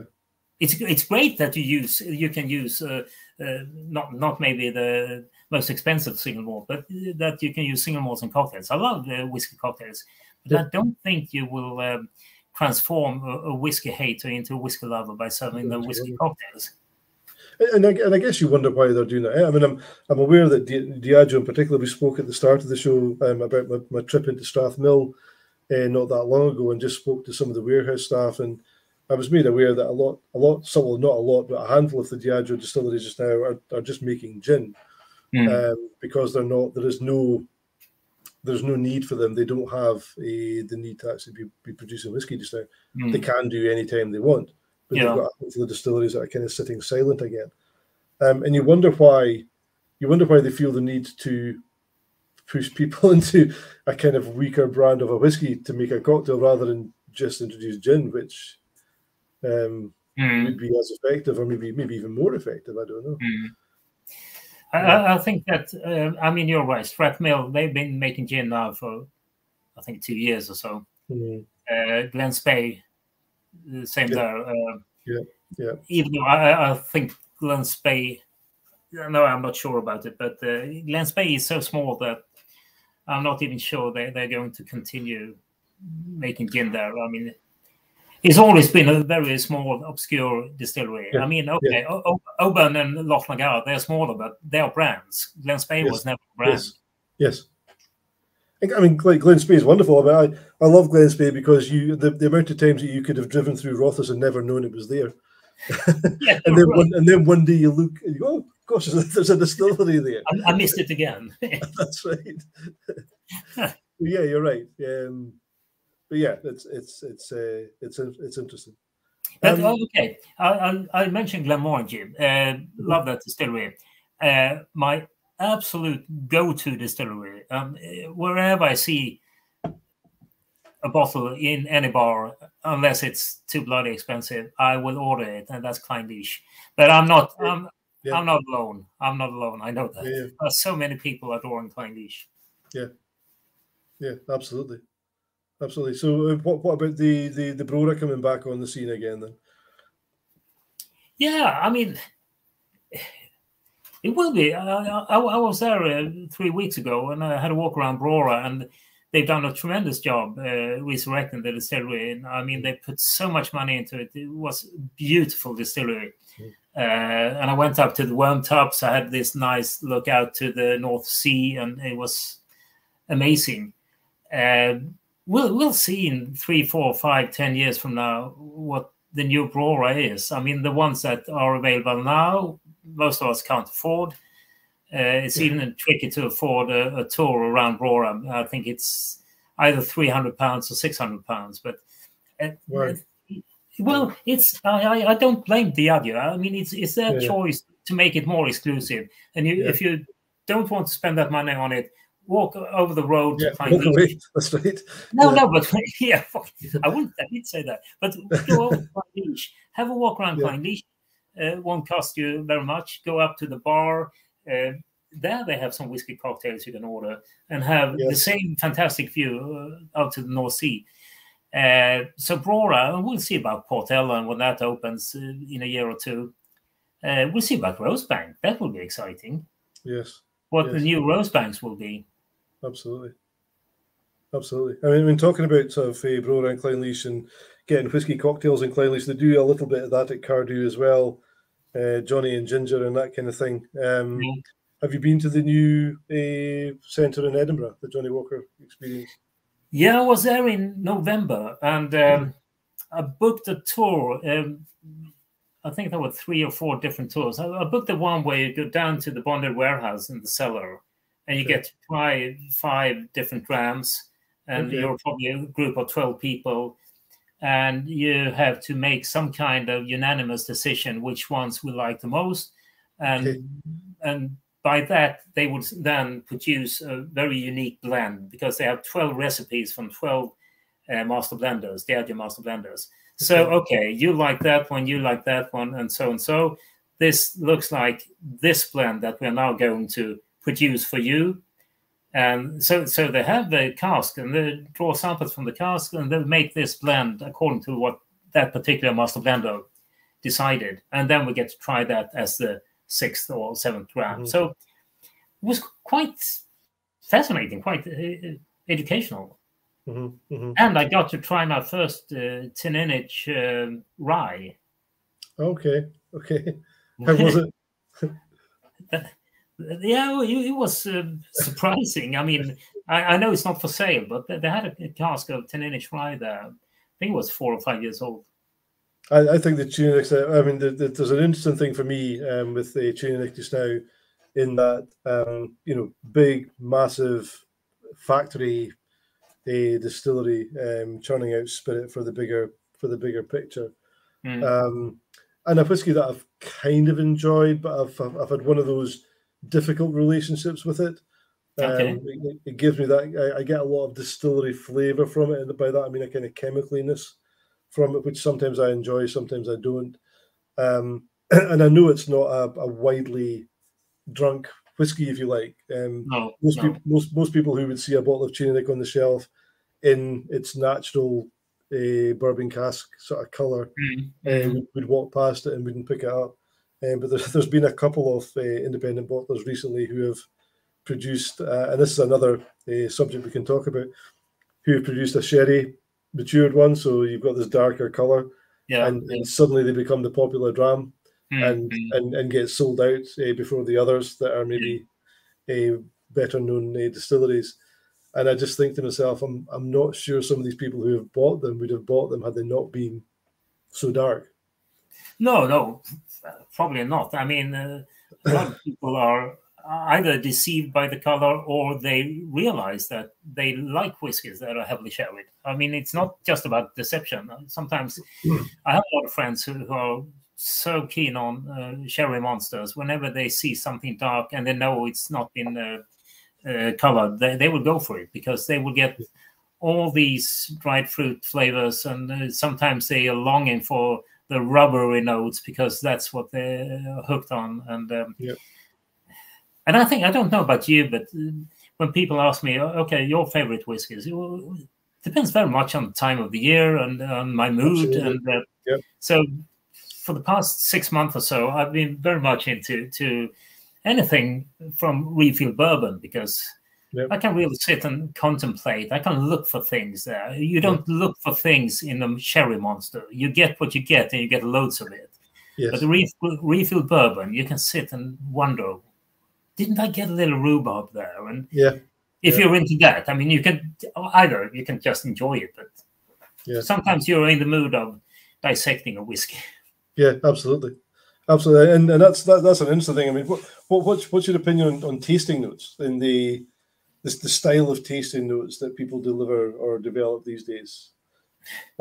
It's it's great that you use you can use uh, uh, not not maybe the most expensive single malt, but that you can use single malts and cocktails. I love uh, whiskey cocktails, but I don't think you will um, transform a, a whiskey hater into a whiskey lover by serving them whiskey cocktails. And I, and I guess you wonder why they're doing that. I mean, I'm I'm aware that Di- Diageo in particular, we spoke at the start of the show um, about my, my trip into Strathmill uh, not that long ago, and just spoke to some of the warehouse staff, and I was made aware that a lot, a lot, some well, not a lot, but a handful of the Diageo distilleries just now are, are just making gin Mm. um, because they're not. There is no there's no need for them. They don't have a, the need to actually be, be producing whiskey just now. Mm. They can do any time they want, but yeah. they've got the distilleries that are kind of sitting silent again. Um, and you wonder why, you wonder why they feel the need to push people into a kind of weaker brand of a whiskey to make a cocktail rather than just introduce gin, which um, mm. would be as effective or maybe maybe even more effective. I don't know. Mm. I, I, think that uh, I mean you're right. Strathmill they've been making gin now for I think two years or so. Mm. Uh, Glen Spey, the same yeah. there. Uh, yeah, yeah. Even though I, I think Glen Spey, no, I'm not sure about it, but uh, Glen Spey is so small that I'm not even sure they, they're going to continue making gin there. I mean, it's always been a very small, obscure distillery. Yeah. I mean, okay, yeah. Oban and Lochnagar, they're smaller, but they are brands. Glen Spey yes. was never a brand. Yes. yes. I mean, Glen Spey is wonderful. I mean, I, I love Glen Spey because you the, the amount of times that you could have driven through Rothes and never known it was there. yeah, and then right. one, and then one day you look and you go, oh, gosh, there's a distillery there. I, I missed it again. That's right. yeah, you're right. Um, but yeah, it's it's it's uh, it's it's interesting. But, um, oh, okay, I, I, I mentioned Glenmorangie. Uh, love that distillery. Uh, my absolute go-to distillery. Um, wherever I see a bottle in any bar, unless it's too bloody expensive, I will order it, and that's Clynelish. But I'm not. I'm. Yeah. I'm not alone. I'm not alone. I know that. Yeah, yeah. so many people adoring Clynelish. Yeah. Yeah, absolutely absolutely. So, uh, what what about the the the Brora coming back on the scene again then? Yeah, I mean, it will be. I, I, I was there uh, three weeks ago, and I had a walk around Brora, and they've done a tremendous job uh, resurrecting the distillery. And I mean, they put so much money into it. It was a beautiful distillery. Mm. Uh, and I went up to the worm tubs. I had this nice look out to the North Sea, and it was amazing. Uh, we'll we'll see in three, four, five, ten years from now what the new Brora is. I mean, the ones that are available now, most of us can't afford. Uh, it's yeah. even tricky to afford a, a, tour around Brora. I think it's either three hundred pounds or six hundred pounds. But uh, right. uh, well, it's I, I don't blame Diageo. I mean, it's it's their yeah. choice to make it more exclusive. And you, yeah. if you don't want to spend that money on it, walk over the road yeah, to find walk away. That's right. No, yeah. no, but yeah, I wouldn't. I did say that, but go over Clynelish, have a walk around yeah. Clynelish. Uh, won't cost you very much. Go up to the bar. Uh, there they have some whiskey cocktails you can order and have yes. the same fantastic view uh, out to the North Sea. Uh, so Brora, we'll see about Port Ellen when that opens uh, in a year or two. Uh, we'll see about Rosebank. That will be exciting. Yes. What yes. the new Rosebanks will be absolutely, absolutely. I mean, when talking about sort of uh, Brora and Clynelish and getting whiskey cocktails in Clynelish, they do a little bit of that at Cardhu as well. Uh, Johnnie and Ginger and that kind of thing. Um, mm-hmm. Have you been to the new uh, centre in Edinburgh, the Johnnie Walker experience? Yeah, I was there in November and um, mm-hmm. I booked a tour. Um, I think there were three or four different tours. I, I, booked the one where you go down to the bonded warehouse in the cellar and you get to try five different grams, and okay. you're probably a group of 12 people, and you have to make some kind of unanimous decision which ones we like the most. And, okay. and by that, they would then produce a very unique blend because they have 12 recipes from 12 uh, master blenders, the Diageo master blenders. So, okay, you like that one, you like that one, and so and so. This looks like this blend that we're now going to produce for you. And so, so they have the cask and they draw samples from the cask and they make this blend according to what that particular master blender decided. And then we get to try that as the sixth or seventh round. Mm-hmm. So it was quite fascinating, quite uh, educational. Mm-hmm. Mm-hmm. And I got to try my first uh, Teaninich uh, rye. Okay, okay. How was it? Yeah, it, was uh, surprising. I mean, I, I, know it's not for sale, but they, had a, cask of Teaninich rye there. I think it was four or five years old. I, I think the Teaninich, I mean, the, the, there's an interesting thing for me um, with the Teaninich just now in that, um, you know, big, massive factory a distillery um, churning out spirit for the bigger for the bigger picture. Mm. Um, and a whiskey that I've kind of enjoyed, but I've I've had one of those difficult relationships with it. Okay. Um, it, it, gives me that I, I, get a lot of distillery flavor from it, and by that I mean a kind of chemicaliness from it, which sometimes I enjoy, sometimes I don't. Um, and I know it's not a, a, widely drunk whiskey, if you like. Um, no, most no. people, most most people who would see a bottle of Teaninich on the shelf in its natural uh, bourbon cask sort of color mm-hmm. uh, would, would, walk past it and wouldn't pick it up. Um, but there's, there's been a couple of uh, independent bottlers recently who have produced, uh, and this is another uh, subject we can talk about, who have produced a sherry matured one. So you've got this darker color, yeah, and, and suddenly they become the popular dram, mm-hmm. and, and and get sold out uh, before the others that are maybe a better known distilleries. And I just think to myself, I'm I'm not sure some of these people who have bought them would have bought them had they not been so dark. No, no, probably not. I mean, uh, a lot of people are either deceived by the color or they realize that they like whiskies that are heavily sherried. I mean, it's not just about deception. Sometimes mm. I have a lot of friends who, who are so keen on uh, sherry monsters. Whenever they see something dark and they know it's not been uh, uh, colored, they, they will go for it because they will get all these dried fruit flavors, and uh, sometimes they are longing for the rubbery notes because that's what they're hooked on. And um, yeah and I think I don't know about you, but uh, when people ask me, okay, your favorite whiskeys, it depends very much on the time of the year and on my mood. Absolutely. And uh, yep. so, for the past six months or so, I've been very much into to anything from refill bourbon because yep. I can really sit and contemplate. I can look for things there. You don't look for things in a sherry monster. You get what you get, and you get loads of it. Yes. But the refill, refill bourbon, you can sit and wonder didn't I get a little rhubarb there? And yeah, if yeah. you're into that, I mean, you can either you can just enjoy it, but yeah. sometimes you're in the mood of dissecting a whiskey. Yeah, absolutely, absolutely, and and that's that, that's an interesting thing. I mean, what, what what's what's your opinion on, on tasting notes in the this the style of tasting notes that people deliver or develop these days?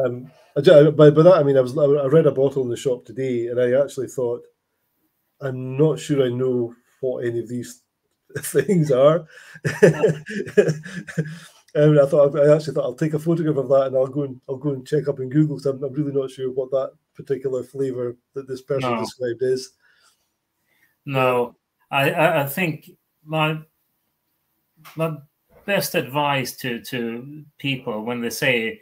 Um, by, by that I mean I was I read a bottle in the shop today, and I actually thought, I'm not sure I know what any of these things are. and I thought I actually thought I'll take a photograph of that and I'll go and I'll go and check up in Google because I'm, I'm, really not sure what that particular flavor that this person no. described is. No, I, I think my my best advice to to people when they say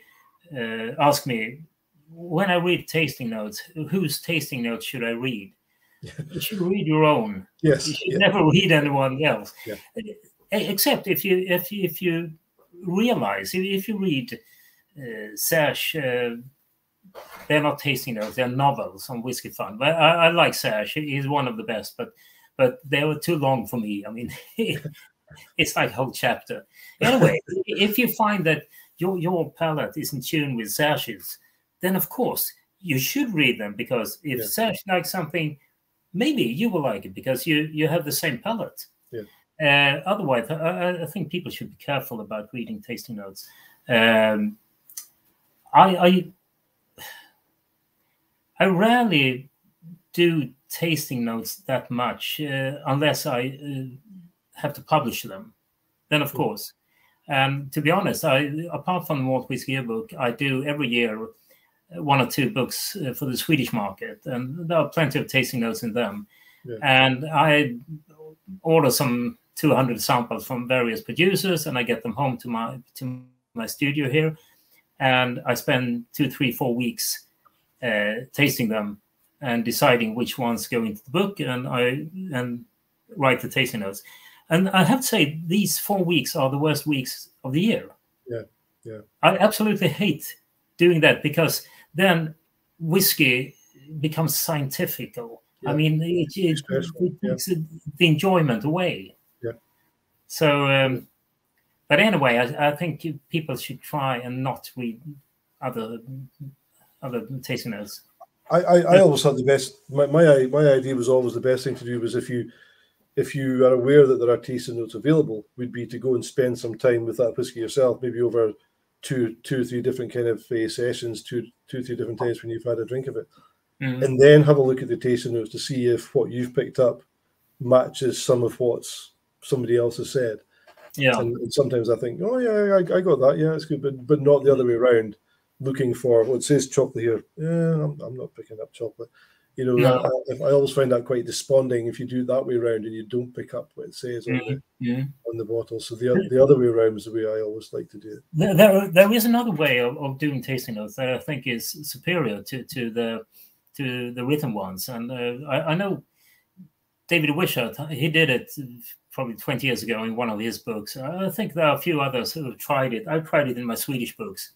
uh, ask me when I read tasting notes, whose tasting notes should I read? you should read your own. Yes. You should yeah. never read anyone else. Yeah. Except if you if you, if you realize if you read uh, Serge, uh, they're not tasting notes; they're novels on Whiskyfun. But I, I, like Serge; he's one of the best. But but they were too long for me. I mean, it's like a whole chapter. Anyway, if you find that your your palate is in tune with Serge's, then of course you should read them because if yeah. Serge likes something maybe you will like it because you you have the same palate. Yeah. Uh, otherwise, I, I, think people should be careful about reading tasting notes. Um, I, I I rarely do tasting notes that much uh, unless I uh, have to publish them. Then, of course. Um, to be honest, I apart from the Malt Whiskey book, I do every year one or two books uh, for the Swedish market, and there are plenty of tasting notes in them. Yeah. And I order some 200 samples from various producers, and I get them home to my to my studio here, and I spend two, three, four weeks uh, tasting them and deciding which ones go into the book, and I and write the tasting notes. And I have to say, these four weeks are the worst weeks of the year. Yeah, yeah. I absolutely hate doing that because then whiskey becomes scientifical. Yeah. I mean, it, it, it takes yeah. the enjoyment away. Yeah. So, um, but anyway, I, I, think people should try and not read other other tasting notes. I, I, I always thought the best. My, my my idea was always the best thing to do was if you if you are aware that there are tasting notes available, would be to go and spend some time with that whiskey yourself, maybe over two, two or three different kind of uh, sessions, two, two, three different times when you've had a drink of it, mm-hmm. and then have a look at the tasting notes to see if what you've picked up matches some of what's somebody else has said. Yeah. And, and sometimes I think, oh yeah, I, I, got that. Yeah, it's good, but but not the other way around. Looking for what well, says chocolate here. Yeah, I'm, I'm not picking up chocolate. You know, no. I, I, always find that quite desponding if you do it that way around and you don't pick up what it says on, the, mm-hmm. on the bottle. So the the other way around is the way I always like to do it. There, there, there is another way of, of doing tasting notes that I think is superior to, to the to the written ones, and uh, I, I know David Wishart, he did it probably 20 years ago in one of his books. I think there are a few others who have tried it. I've tried it in my Swedish books,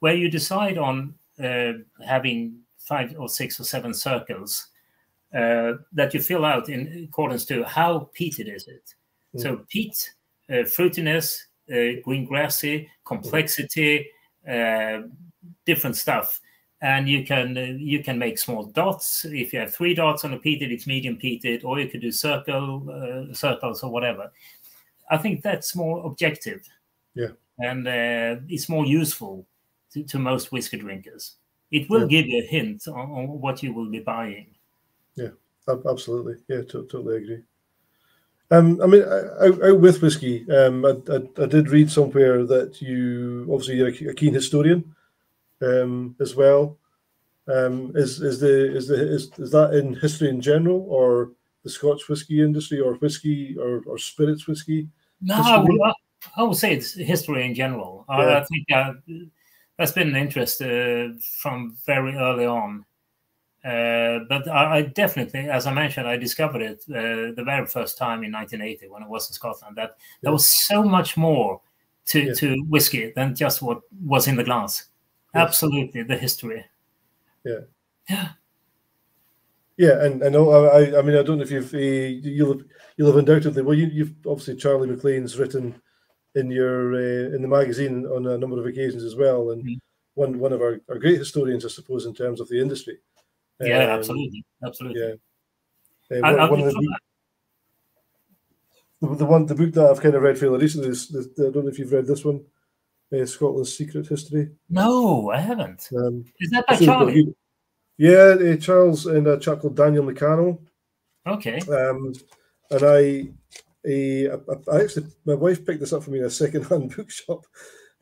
where you decide on uh, having five or six or seven circles uh, that you fill out in accordance to how peated is. It. Mm. So peat, uh, fruitiness, uh, green grassy, complexity, uh, different stuff. And you can uh, you can make small dots. If you have three dots on a peated it's medium peated or you could do circle uh, circles or whatever. I think that's more objective. Yeah. And uh, it's more useful to, to, most whiskey drinkers it will yeah. give you a hint on, on, what you will be buying yeah absolutely yeah to, totally agree um, I mean, out, out with whiskey, um, I, I, I, did read somewhere that you obviously you're a keen historian um, as well. Um, is is the is the is, is that in history in general, or the Scotch whiskey industry, or whiskey, or, or spirits whiskey? No, I would, I would, say it's history in general. Yeah. I, I, think uh, that's been an interest uh, from very early on. Uh, but I, I, definitely, as I mentioned, I discovered it uh, the very first time in 1980 when I was in Scotland. That there was so much more to, yeah. to whiskey than just what was in the glass. Absolutely, the history. Yeah. Yeah. Yeah, and I know. I, I mean, I don't know if you've uh, you'll have, you'll have undoubtedly. Well, you, have obviously Charlie MacLean's written in your uh, in the magazine on a number of occasions as well, and mm-hmm. one one of our, our great historians, I suppose, in terms of the industry. Yeah, um, absolutely, absolutely. Yeah. Uh, one, one of the, the, the, one the book that I've kind of read fairly recently is, is I don't know if you've read this one uh, Scotland's Secret History. No, I haven't. Um, Is that by Charlie? Yeah, uh, Charles and a chap called Daniel MacCannell. Okay. Um, and I, I, I, actually, my wife picked this up for me in a second-hand bookshop,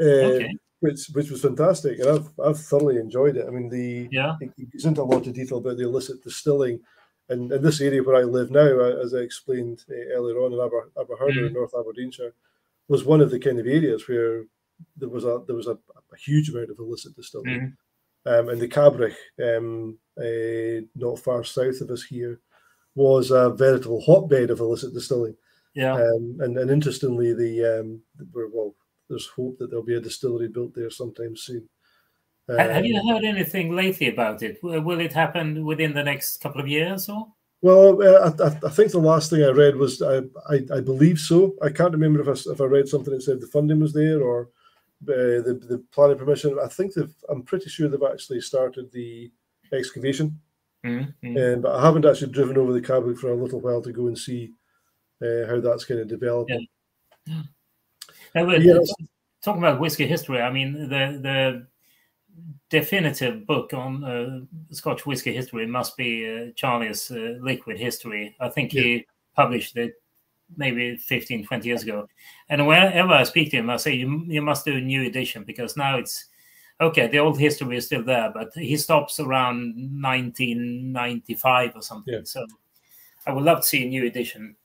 uh, okay. which which was fantastic, and I've I've thoroughly enjoyed it. I mean, the yeah, it goes into a lot of detail about the illicit distilling, and in this area where I live now, as I explained uh, earlier on in Aber, Aberchirder mm. in North Aberdeenshire, was one of the kind of areas where there was a there was a, a huge amount of illicit distilling. Mm. Um, and the Cabrach, um, uh, not far south of us here, was a veritable hotbed of illicit distilling. Yeah. Um, and, and interestingly, the um, well, there's hope that there'll be a distillery built there sometime soon. Have you um, heard anything lately about it? Will it happen within the next couple of years or? Well, uh, I, I, think the last thing I read was I, I, I, believe so. I can't remember if I, if I read something that said the funding was there or uh, the the planning permission. I think they've. I'm pretty sure they've actually started the excavation, mm-hmm. um, but I haven't actually driven over the Cabrach for a little while to go and see uh, how that's going to develop. Yeah. yeah talking about whiskey history, I mean the the definitive book on uh, Scotch whiskey history must be uh, Charlie's uh, Liquid History. I think yeah. he published it maybe 15, 20 years ago. And whenever I speak to him, I say, you, you must do a new edition because now it's okay, the old history is still there, but he stops around 1995 or something. Yeah. So I would love to see a new edition.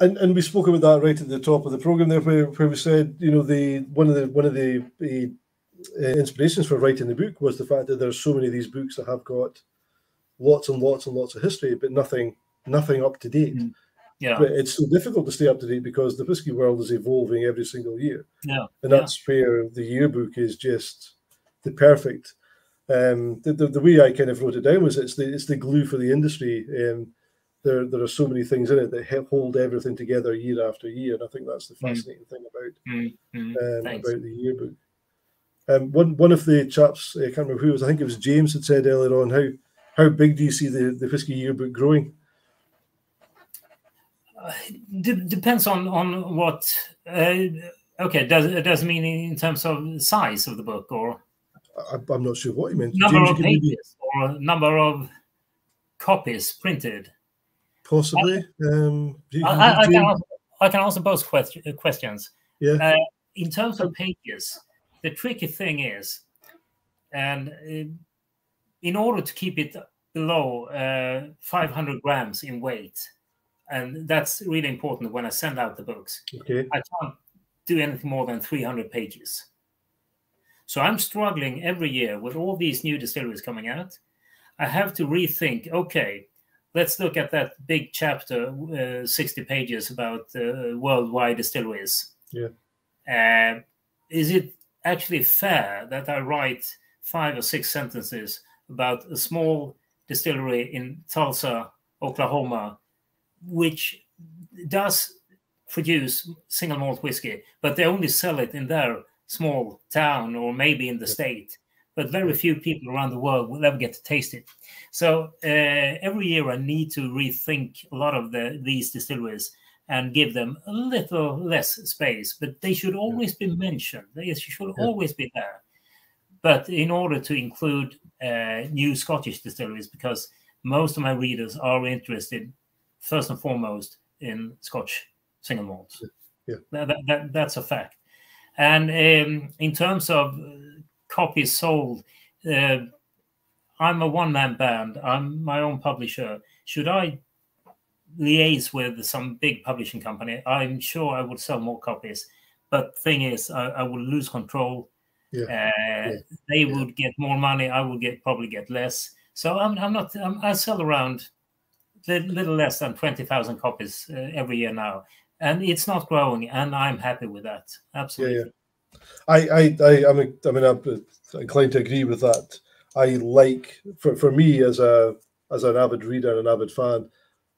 And, and we spoke about that right at the top of the program there, where, where we said, you know, the one of the one of the, the uh, inspirations for writing the book was the fact that there's so many of these books that have got lots and lots and lots of history, but nothing nothing up to date. Mm. Yeah. But it's so difficult to stay up to date because the whiskey world is evolving every single year. Yeah. And that's yeah. where the yearbook is just the perfect. Um, the, the, the, way I kind of wrote it down was it's the it's the glue for the industry. Um, there there are so many things in it that hold everything together year after year, and I think that's the mm. fascinating mm. thing about mm. Mm. Um, about the yearbook. Um, one one of the chaps I can't remember who it was. I think it was James had said earlier on how how big do you see the the whiskey yearbook growing? Uh, depends on on what. Uh, okay, does it does mean in terms of size of the book or? I, am not sure what you meant. Number James, of pages maybe... or number of copies printed. Possibly. Um, you, I, can answer, I, can answer, both question, questions. Yeah. Uh, in terms of pages, the tricky thing is, and uh, in order to keep it below uh, 500 grams in weight, and that's really important when I send out the books. Okay. I can't do anything more than 300 pages. So I'm struggling every year with all these new distilleries coming out. I have to rethink. Okay, let's look at that big chapter, uh, 60 pages about uh, worldwide distilleries. Yeah. Uh, is it actually fair that I write five or six sentences about a small distillery in Tulsa, Oklahoma, which does produce single malt whiskey, but they only sell it in their small town or maybe in the state. But very few people around the world will ever get to taste it. So uh, every year I need to rethink a lot of the, these distilleries and give them a little less space. But they should always be mentioned. They should always be there. But in order to include uh, new Scottish distilleries, because most of my readers are interested first and foremost in Scotch single malts. Yeah. That, that, that's a fact. And um, in terms of copies sold, uh, I'm a one man band. I'm my own publisher. Should I liaise with some big publishing company, I'm sure I would sell more copies. But thing is, I, I would lose control. Yeah. Uh, yeah. They yeah. would get more money. I would get probably get less. So I'm, I'm not. I'm, I sell around a little less than twenty thousand copies uh, every year now, and it's not growing. And I'm happy with that. Absolutely. I, I, I, I mean, I mean, I'm inclined to agree with that. I like, for, for me as a as an avid reader and an avid fan,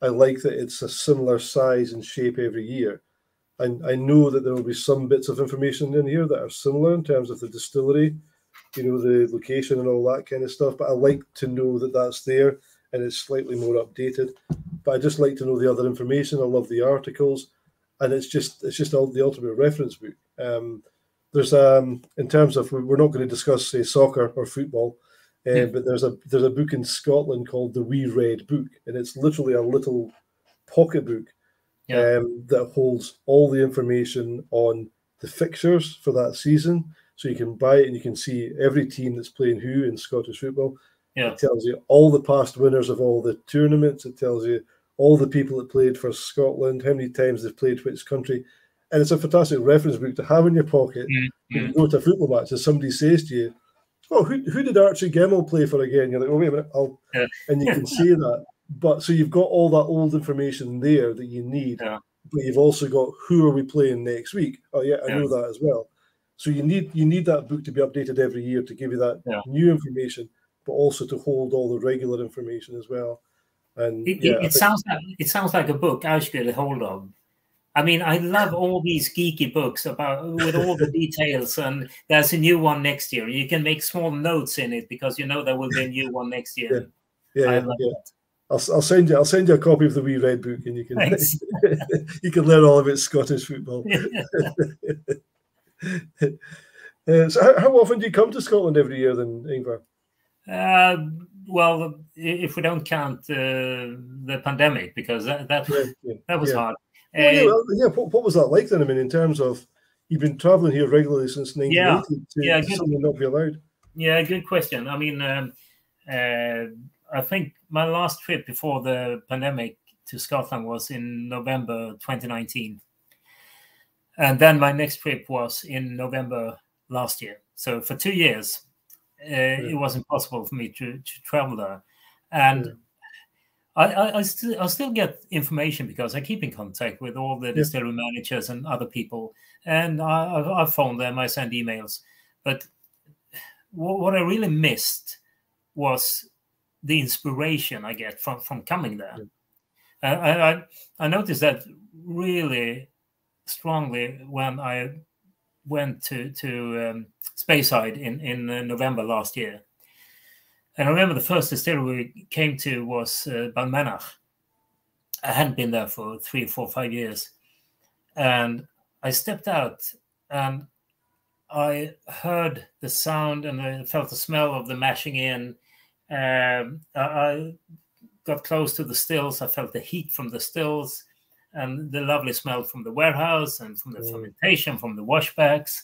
I like that it's a similar size and shape every year. And I know that there will be some bits of information in here that are similar in terms of the distillery, you know, the location and all that kind of stuff. But I like to know that that's there and it's slightly more updated. But I just like to know the other information. I love the articles, and it's just it's just the ultimate reference book. Um, there's um in terms of we're not going to discuss say soccer or football, uh, yeah. but there's a there's a book in Scotland called the Wee Red Book, and it's literally a little pocket book yeah. um, that holds all the information on the fixtures for that season. So you can buy it and you can see every team that's playing who in Scottish football. Yeah. It tells you all the past winners of all the tournaments. It tells you all the people that played for Scotland, how many times they've played which country and it's a fantastic reference book to have in your pocket mm-hmm. when you go to a football match and somebody says to you, "Oh, who, who did Archie Gemmill play for again?" You're like, "Oh, wait a minute," I'll, yeah. and you can say that. But so you've got all that old information there that you need, yeah. but you've also got who are we playing next week? Oh, yeah, I yeah. know that as well. So you need you need that book to be updated every year to give you that new information, but also to hold all the regular information as well. And it, it, it sounds like it sounds like a book I should get a hold of I mean, I love all these geeky books about with all the details, and there's a new one next year. You can make small notes in it because you know there will be a new one next year. Yeah, yeah, yeah. I'll, I'll send you. I'll send you a copy of the wee red book, and you can you can learn all about Scottish football. uh, so, how, how, often do you come to Scotland every year, then, Ingvar? Uh, well, if we don't count uh, the pandemic, because that that, yeah, that was hard. Well, yeah, well, yeah. What, what, was that like then? I mean, in terms of you've been traveling here regularly since 1980 yeah, to, yeah, good, not be allowed. Yeah, good question. I mean, um, uh, I think my last trip before the pandemic to Scotland was in November 2019. And then my next trip was in November last year. So for two years, uh, yeah. it was impossible for me to, to travel there. And. I, I, I, still I still get information because I keep in contact with all the yeah. distillery managers and other people, and I, I phone them, I send emails. But what, what I really missed was the inspiration I get from from coming there. Yeah. I, I I noticed that really strongly when I went to to um, Speyside in in uh, November last year and I remember the first distillery we came to was uh, Balmenach. I hadn't been there for three, four, five years, and I stepped out and I heard the sound and I felt the smell of the mashing in. Um, I got close to the stills. I felt the heat from the stills and the lovely smell from the warehouse and from the mm. fermentation, from the washbacks.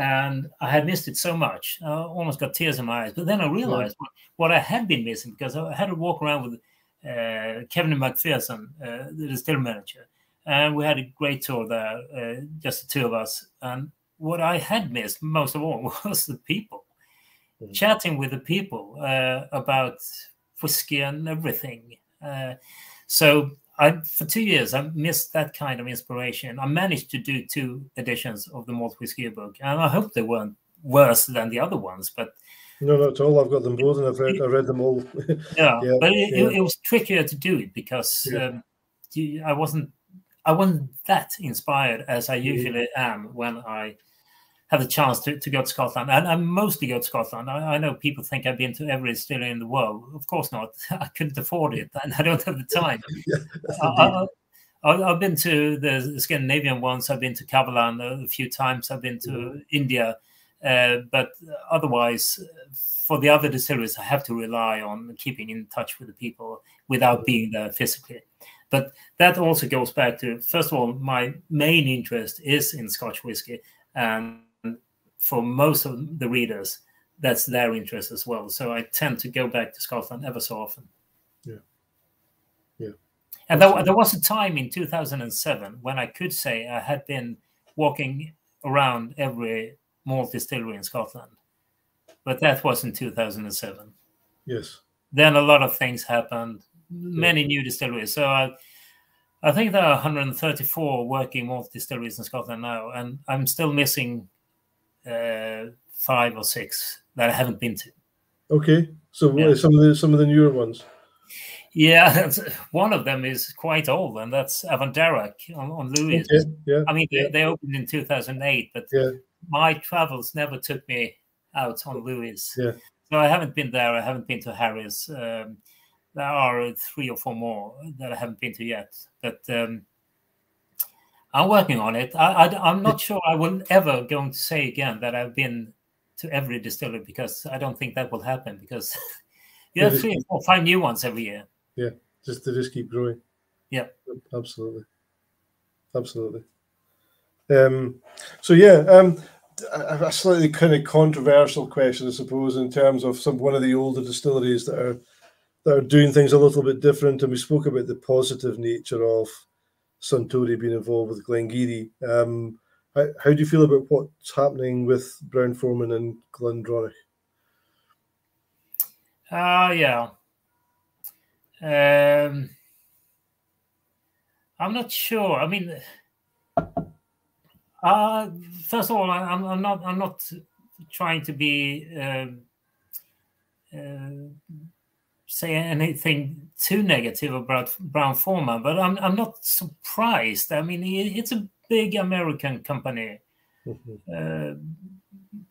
And I had missed it so much. I almost got tears in my eyes. But then I realized yeah. what, what, I had been missing because I had to walk around with uh, Kevin McPherson, uh, the distillery manager. And we had a great tour there, uh, just the two of us. And what I had missed most of all was the people, mm. chatting with the people uh, about whiskey and everything. Uh, so I, for two years, I missed that kind of inspiration. I managed to do two editions of the Malt Whiskey book, and I hope they weren't worse than the other ones. But no, not at all. I've got them both, and I've read, I read them all. yeah, yeah, but it, yeah. It, it, was trickier to do it because yeah. um, I wasn't, I wasn't that inspired as I usually am when I have the chance to, to go to Scotland. And I mostly go to Scotland. I, I, know people think I've been to every distillery in the world. Of course not. I couldn't afford it, and I don't have the time. yeah, I, have been to the Scandinavian ones. I've been to Kavalan a few times. I've been to mm. India, uh, but otherwise, for the other distilleries, I have to rely on keeping in touch with the people without being there physically. But that also goes back to first of all, my main interest is in Scotch whiskey, and for most of the readers, that's their interest as well. So I tend to go back to Scotland ever so often. Yeah. Yeah. And there, there was a time in 2007 when I could say I had been walking around every malt distillery in Scotland. But that was in 2007. Yes. Then a lot of things happened, many yeah. new distilleries. So I, I think there are 134 working malt distilleries in Scotland now, and I'm still missing uh, five or six that I haven't been to. Okay, so yeah. some of the some of the newer ones. Yeah, one of them is quite old, and that's Abhainn Dearg on, on Lewis. Okay. Yeah, I mean, they, they, opened in 2008, but yeah. my travels never took me out on Lewis. Yeah. So I haven't been there. I haven't been to Harris. Um, there are three or four more that I haven't been to yet. But um, I'm working on it. I, am not sure I will ever going to say again that I've been to every distillery because I don't think that will happen because you have three or five new ones every year. Yeah, just to just keep growing. Yeah, absolutely, absolutely. Um, so yeah, um, a, a slightly kind of controversial question, I suppose, in terms of some one of the older distilleries that are that are doing things a little bit different, and we spoke about the positive nature of Suntory being involved with Glen Garioch. Um, how, how, do you feel about what's happening with Brown Forman and Glendronach? Uh, yeah. Um, I'm not sure. I mean, uh, first of all, I, am I'm not. I'm not trying to be um, uh, say anything too negative about Brown Forman, but I'm I'm not surprised. I mean, it's a big American company, mm-hmm. uh,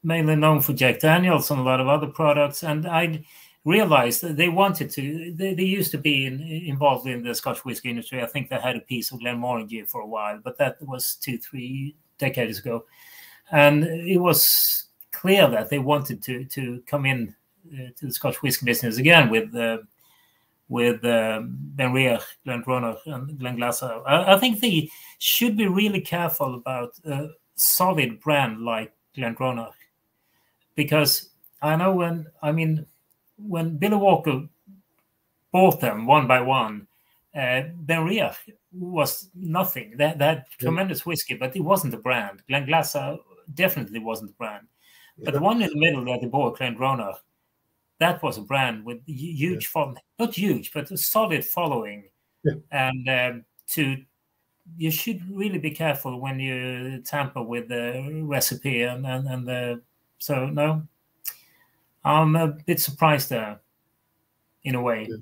mainly known for Jack Daniels and a lot of other products. And I realized that they wanted to. They, they used to be in, involved in the Scotch whiskey industry. I think they had a piece of Glenmorangie for a while, but that was two, three decades ago, and it was clear that they wanted to to come in to the Scotch whisky business again with uh, with um, Benriach, Glendronach, and Glenglassaugh. I, I, think they should be really careful about a solid brand like Glendronach because I know when I mean when Billy Walker bought them one by one, uh, Benriach was nothing. That that tremendous whiskey, but it wasn't a brand. Glenglassaugh definitely wasn't a brand. But the one in the middle that they bought, Glendronach, that was a brand with huge yeah. following, not huge, but a solid following. Yeah. And um, to you should really be careful when you tamper with the recipe and and, and the so no, I'm a bit surprised there, in a way. Yeah.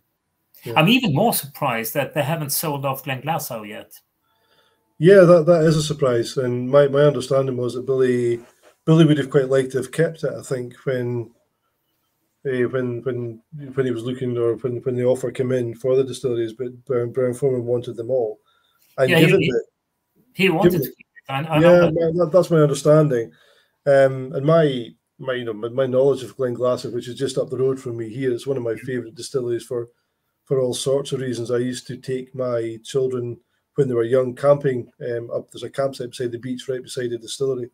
Yeah. I'm even more surprised that they haven't sold off Glenglassaugh yet. Yeah, that, that is a surprise. And my, my understanding was that Billy Billy would have quite liked to have kept it. I think when uh, when when when he was looking or when when the offer came in for the distilleries, but Brown, Brown Forman wanted them all. And Yeah, given he- that He wanted to keep it. I, I yeah, that. that's my understanding. Um, and my my you know my, my knowledge of Glen Glenglassaugh, which is just up the road from me here, it's one of my favourite distilleries for for all sorts of reasons. I used to take my children when they were young camping um, up. There's a campsite beside the beach, right beside the distillery.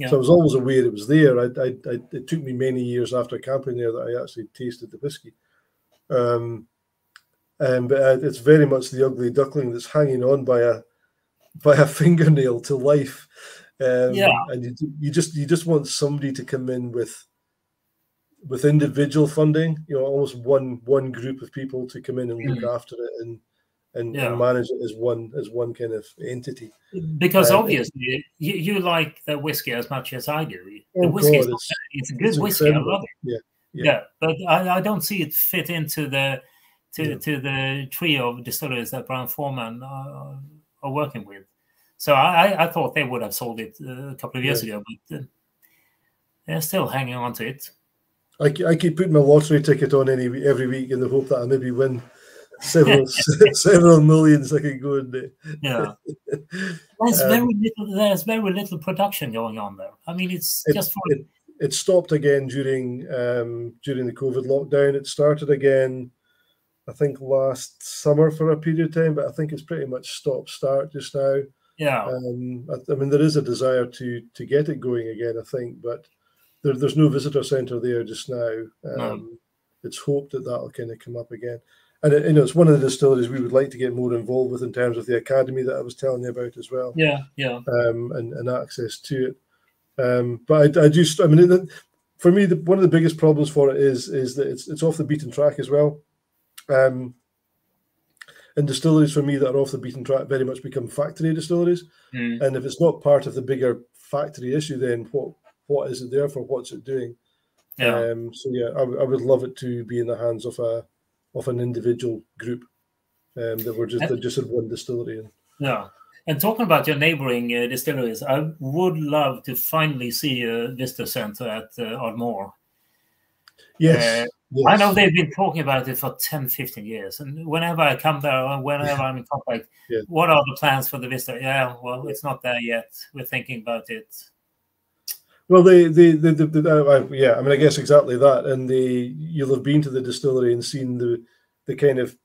Yeah. So I was always aware it was there. I, I, I, it took me many years after camping there that I actually tasted the whiskey. Um, um, but uh, it's very much the ugly duckling that's hanging on by a by a fingernail to life. Um, Yeah. and you, you just you just want somebody to come in with with individual funding. You know, almost one one group of people to come in and look after it and and, Yeah. and manage it as one as one kind of entity. Because Uh, obviously you, you like the whiskey as much as I do. The Oh, whiskey God, it's- it's a it's good whiskey. I love it. Yeah, Yeah, yeah. but I, I don't see it fit into the to, Yeah. to the trio of distilleries that Brown Forman uh, are working with. So I, I- I thought they would have sold it uh, a couple of years ago, but uh, they're still hanging on to it. I, I keep putting my lottery ticket on any every week in the hope that I maybe win several several millions. I can go in there. Yeah, there's Um, very little. There's very little production going on there. I mean, it's It- just for it, it stopped again during um, during the COVID lockdown. It started again, I think last summer for a period of time, but I think it's pretty much stop start just now. yeah. Um, I, I mean, there is a desire to to get it going again, I think, but there, there's no visitor centre there just now. Um, No. It's hoped that that'll kind of come up again. And it, you know, it's one of the distilleries we would like to get more involved with in terms of the academy that I was telling you about as well Yeah, yeah, um, and, and access to it. Um, but I, I just, I mean, it, for me, the, one of the biggest problems for it is is that it's it's off the beaten track as well. Um, and distilleries for me that are off the beaten track very much become factory distilleries. Mm. And if it's not part of the bigger factory issue, then what what is it there for? What's it doing? yeah. Um, so yeah, I, I would love it to be in the hands of a of an individual group um, that were just that just had one distillery. And Yeah. And talking about your neighboring uh, distilleries, I would love to finally see a visitor center at uh, Ardmore. yes, yes. I know they've been talking about it for 10, 15 years. And whenever I come there or whenever I'm in contact, Yeah. what are the plans for the visitor? Yeah, well, it's not there yet. We're thinking about it. Well, they, they, the, the, the, uh, yeah, I mean, I guess exactly that. And the you'll have been to the distillery and seen the, the kind of,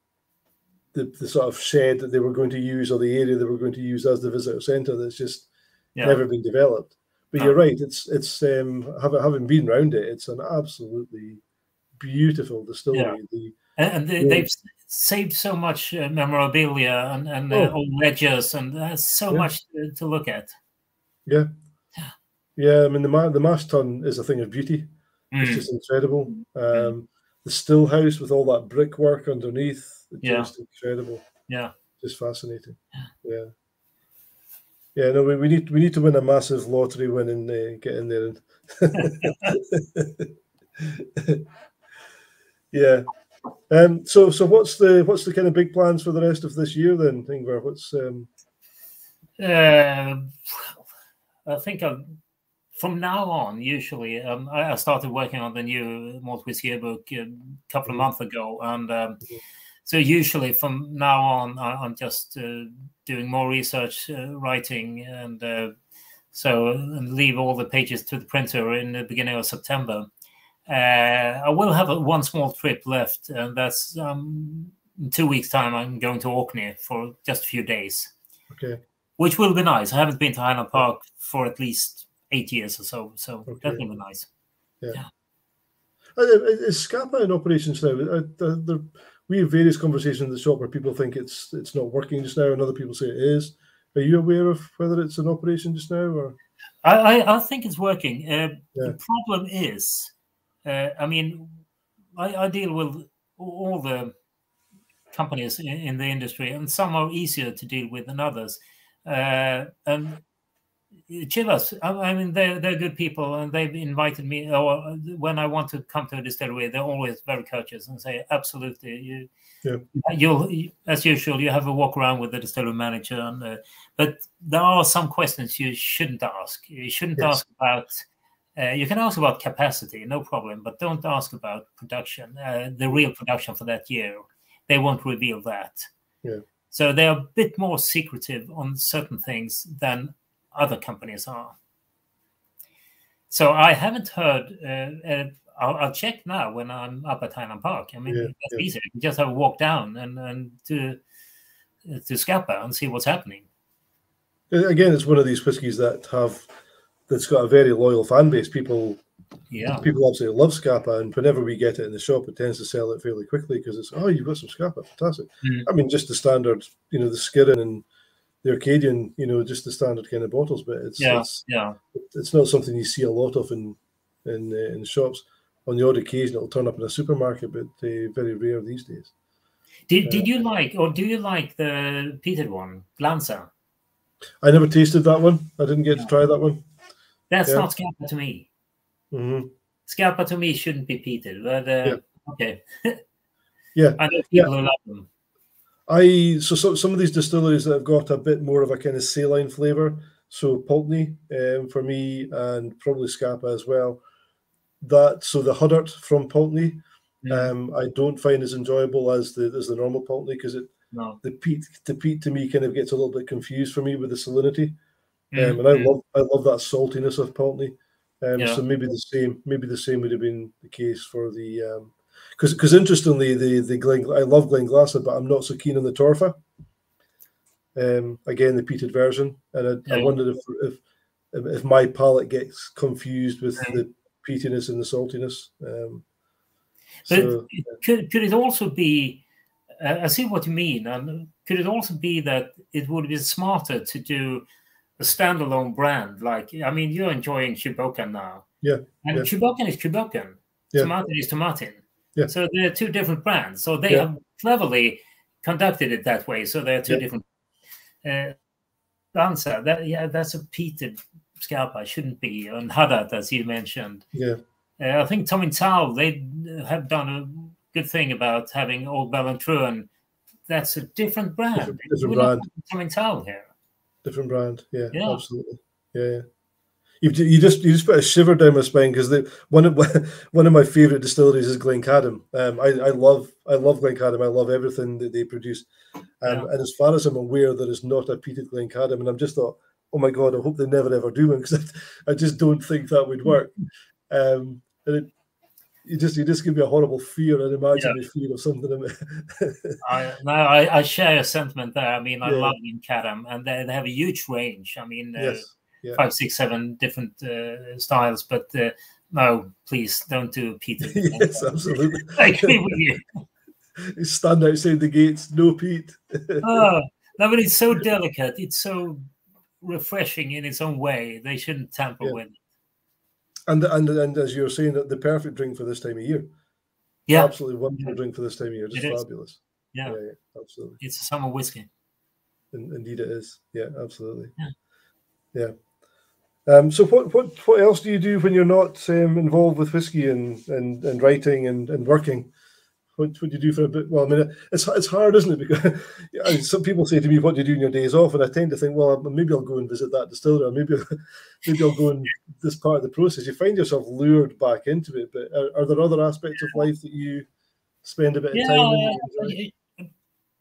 the, the sort of shed that they were going to use or the area they were going to use as the visitor centre. That's just Yeah. never been developed. But No. you're right. It's it's um, having having been round it, it's an absolutely beautiful distillery. The, And, they, Yeah. they've s- saved so much uh, memorabilia and, and uh, Oh. old ledgers, and there's so Yeah. much to, to look at. yeah, yeah. I mean, the ma- the mash tun is a thing of beauty. It's Mm. just incredible. Um, the still house with all that brickwork underneath, it's Yeah. just incredible. Yeah. just fascinating. Yeah, yeah. No, we, we need we need to win a massive lottery win and uh, get in there. And yeah. Um. So so what's the what's the kind of big plans for the rest of this year then, Ingvar? What's um. Uh, I think i from now on, usually, um, I, I started working on the new malt whiskey book a couple of Mhm. months ago, and um, so usually from now on, I, I'm just uh, doing more research, uh, writing, and uh, so and leave all the pages to the printer in the beginning of September. Uh, I will have a, one small trip left, and that's um, in two weeks' time. I'm going to Orkney for just a few days Okay. which will be nice. I haven't been to Highland Park for at least eight years or so, so Okay. that will be nice. Uh, Is Scapa in operations now? Uh, we have various conversations in the shop where people think it's it's not working just now, and other people say it is. Are you aware of whether it's in operation just now, or I, I, I think it's working. Uh, Yeah. The problem is, uh, I mean, I, I deal with all the companies in, in the industry, and some are easier to deal with than others. Uh, and Chivas, I, I mean, they're, they're good people, and they've invited me. Or when I want to come to a distillery, they're always very courteous and say, "Absolutely, you, Yeah. you'll as usual, you have a walk around with the distillery manager." And uh, but there are some questions you shouldn't ask. You shouldn't Yes. ask about Uh, you can ask about capacity, no problem, but don't ask about production, uh, the real production for that year. They won't reveal that. Yeah. So they are a bit more secretive on certain things than other companies are. So I haven't heard. Uh, uh I'll, I'll, check now when I'm up at Highland Park. I mean, Yeah, that's yeah. easy. You just have a walk down and and to to Scapa and see what's happening. Uh, Again, it's one of these whiskies that have that's got a very loyal fan base. People Yeah. people absolutely love Scapa, and whenever we get it in the shop, it tends to sell it fairly quickly because it's oh, you've got some Scapa, fantastic. Mm. I mean, just the standard, you know, the Skiren and the Arcadian, you know, just the standard kind of bottles, but it's Yeah. it's, Yeah. it's not something you see a lot of in in uh, in shops. On the odd occasion, it'll turn up in a supermarket, but uh, very rare these days. Did, did you like or do you like the peated one, Glansa? I never tasted that one. I didn't get to try that one. That's Yeah. not Scapa to me. Mm-hmm. Scapa to me shouldn't be peated, but uh, Yeah. okay. Yeah, I know people who love them. I so, so some of these distilleries that have got a bit more of a kind of saline flavour. So Pulteney um, for me, and probably Scapa as well. That so the Huddart from Pulteney, Mm, um, I don't find as enjoyable as the as the normal Pulteney because it no. the peat the peat to me kind of gets a little bit confused for me with the salinity. Mm, Um, and I mm. love I love that saltiness of Pulteney. Um, Yeah. So maybe the same maybe the same would have been the case for the because because interestingly the the I love Glenglassaugh but I'm not so keen on the Torfa. Um, again the peated version, and I, I wondered if, if if my palate gets confused with Mm. the peatiness and the saltiness. Um, But so could, could it also be, uh, I see what you mean, and could it also be that it would be smarter to do a standalone brand? Like, I mean, you're enjoying Cù Bòcan now. Yeah, And yeah. Is Cù Bòcan. Yeah. Tomatin is Tomatin. Yeah. So they're two different brands. So they Yeah. have cleverly conducted it that way. So they're two Yeah. different. Uh, answer that yeah, that's a peated scalp. I shouldn't be and Huddart, as you mentioned. yeah, Uh, I think Tomintoul they have done a good thing about having Old Bell and that's a different brand. Different- different brand. Tomintoul here. different brand. Yeah, Yeah. absolutely. Yeah, yeah. You, you just you just put a shiver down my spine because one of one of my favorite distilleries is Glencadam. Um, I, I love I love Glencadam. I love everything that they produce. Um, Yeah. And as far as I'm aware, there is not a peated Glencadam, and I'm just thought, oh my god, I hope they never ever do one because I, I just don't think that would work. Um, and it, you just you just give me a horrible fear and imagine the fear of something. I, no, I, I share your sentiment there. I mean, I Yeah. love Cadam, and they, they have a huge range. I mean, uh, yes. Yeah. five, six, seven different uh, styles. But uh, no, please don't do Peter. yes, absolutely. I agree with you. You stand outside the gates, no peat. Oh, no, but it's so delicate. It's so refreshing in its own way. They shouldn't tamper Yeah. with. it. And and and as you're saying, that the perfect drink for this time of year. Yeah, absolutely wonderful drink for this time of year. Just fabulous. yeah, yeah, yeah, absolutely. It's a summer whiskey. In, indeed, it is. Yeah, absolutely. Yeah. Yeah. Um, so what, what what else do you do when you're not um, involved with whiskey and, and, and writing and, and working? What would you do for a bit? Well, I mean, it's it's hard, isn't it? Because yeah, some people say to me, "What do you do in your days off?" And I tend to think, "Well, maybe I'll go and visit that distillery, or maybe maybe I'll go and this part of the process." You find yourself lured back into it. But are, are there other aspects of life that you spend a bit of Yeah, time in? uh, that you enjoy? I- I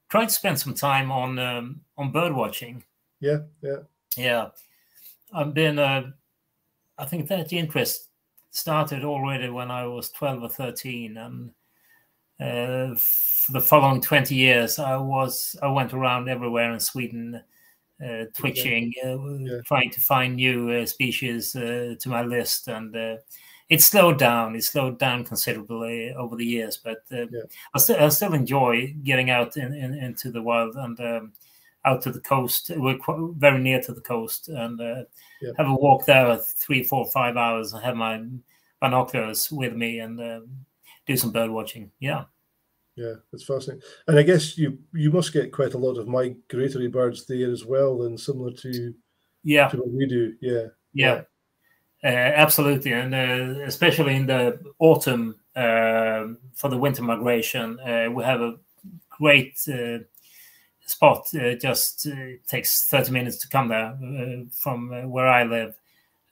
try to spend some time on um, on bird watching. Yeah, yeah, Yeah, I've been. Uh, I think that interest started already when I was twelve or thirteen, and uh, for the following twenty years, I was I went around everywhere in Sweden, uh, twitching, uh, Yeah. trying to find new uh, species uh, to my list, and uh, it slowed down. It slowed down considerably over the years, but uh, Yeah. I, still, I still enjoy getting out in, in, into the wild and. Um, out to the coast. We're very near to the coast, and uh, Yeah. have a walk there three, four, five hours. I have my binoculars with me and um, do some bird watching. Yeah, yeah. It's fascinating. And I guess you you must get quite a lot of migratory birds there as well, and similar to yeah, to what we do. Yeah, yeah, uh, absolutely, and uh, especially in the autumn uh, for the winter migration, uh, we have a great. Spot uh, just uh, takes 30 minutes to come there uh, from uh, where i live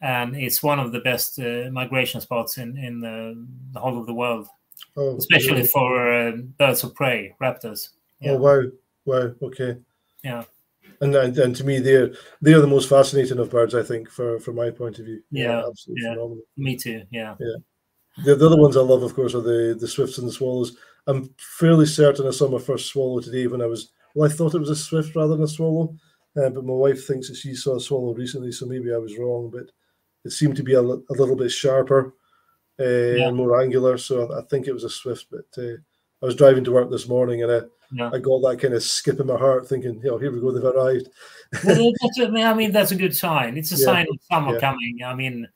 and it's one of the best uh, migration spots in in the, the whole of the world, Oh, especially really? for uh, birds of prey, raptors. Yeah. Oh wow, wow, okay. Yeah. And, and and to me, they're they're the most fascinating of birds, I think, for from my point of view. Yeah, absolutely yeah. phenomenal. Me too. Yeah. The, the other ones I love, of course, are the the swifts and the swallows. I'm fairly certain I saw my first swallow today when I was. Well, I thought it was a swift rather than a swallow, uh, but my wife thinks that she saw a swallow recently, so maybe I was wrong. But it seemed to be a, little bit sharper uh, and more angular, so I, I think it was a swift. But uh, I was driving to work this morning and I, Yeah. I got that kind of skip in my heart, thinking, "Oh, here we go, they've arrived." Well, that's mean, that's a good sign. It's a Yeah, sign of summer yeah. coming. I mean,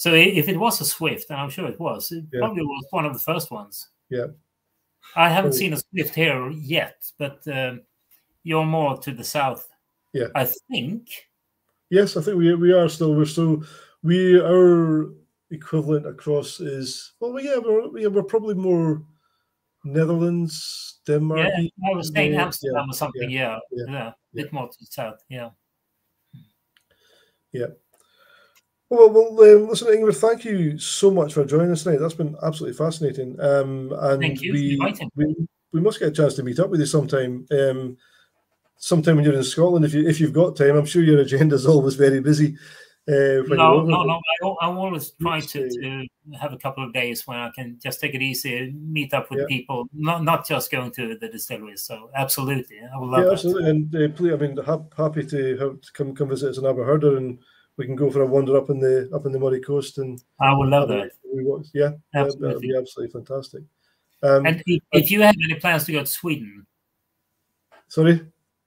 so if it was a Swift, and I'm sure it was, it Yeah. probably was one of the first ones. Yeah. I haven't So- seen a Swift here yet, but um, you're more to the south. Yeah. I think. Yes, I think we we are still we're still we our equivalent across is well yeah we're yeah, we're probably more Netherlands Denmark Yeah, I was saying Yeah, Amsterdam or something. Yeah, yeah, yeah, a yeah. bit more to the south. Yeah, yeah. Well, well um, listen Ingvar thank you so much for joining us tonight that's been absolutely fascinating um and Thank you we, we we must get a chance to meet up with you sometime um sometime when you're in Scotland if you if you've got time I'm sure your agenda is always very busy uh, No, no, no. I, I always try to, to have a couple of days when I can just take it easy, and meet up with Yeah. people, not not just going to the distilleries. So absolutely, I would love yeah, that. absolutely. And uh, please, I mean, hap- happy to have to come come visit us in Aberchirder, and we can go for a wander up in the up in the Moray Coast and I would love that. Yeah, that would be absolutely fantastic. Um, And if, if you have any plans to go to Sweden, sorry.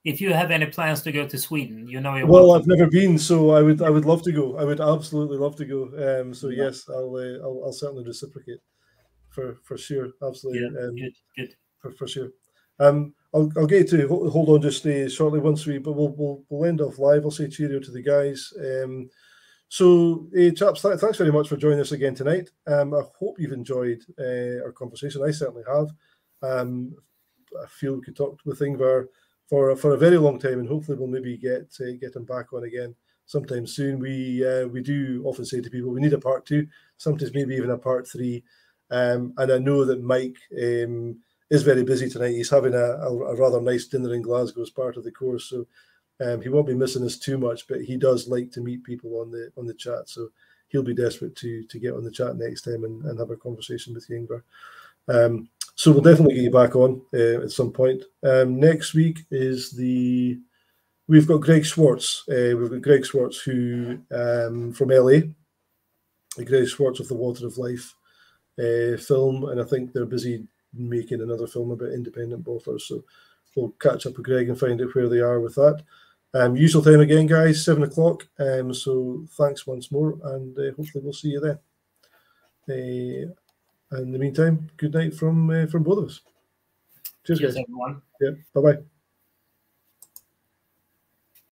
if you have any plans to go to Sweden, you know you're Well, welcome. I've never been, so I would I would love to go. I would absolutely love to go. Um, so Yeah. yes, I'll, uh, I'll I'll certainly reciprocate for for sure. Absolutely. Yeah, um, good, good. for, for sure. Um, I'll, I'll get to hold on just uh, shortly once we, but we'll, we'll we'll end off live. I'll say cheerio to the guys. Um, so, uh, chaps, th- thanks very much for joining us again tonight. Um, I hope you've enjoyed uh, our conversation. I certainly have. Um, I feel we could talk with Ingvar for for a very long time, and hopefully we'll maybe get uh, get him back on again sometime soon. We uh, we do often say to people we need a part two, sometimes maybe even a part three. Um, and I know that Mike um, is very busy tonight. He's having a, a, rather nice dinner in Glasgow as part of the course, so um, he won't be missing us too much. But he does like to meet people on the on the chat, so he'll be desperate to to get on the chat next time and, and have a conversation with you. Um, so we'll definitely get you back on uh, at some point. Um, next week is the we've got Greg Schwartz. Uh, we've got Greg Schwartz who um, from LA. Greg Schwartz of the Water of Life uh, film, and I think they're busy making another film about independent bottlers. So we'll catch up with Greg and find out where they are with that. Um, usual time again, guys, seven o'clock. Um, so thanks once more, and uh, hopefully we'll see you then. Uh, in the meantime, good night from uh, from both of us. Cheers, Cheers, guys. everyone. Yeah, bye bye.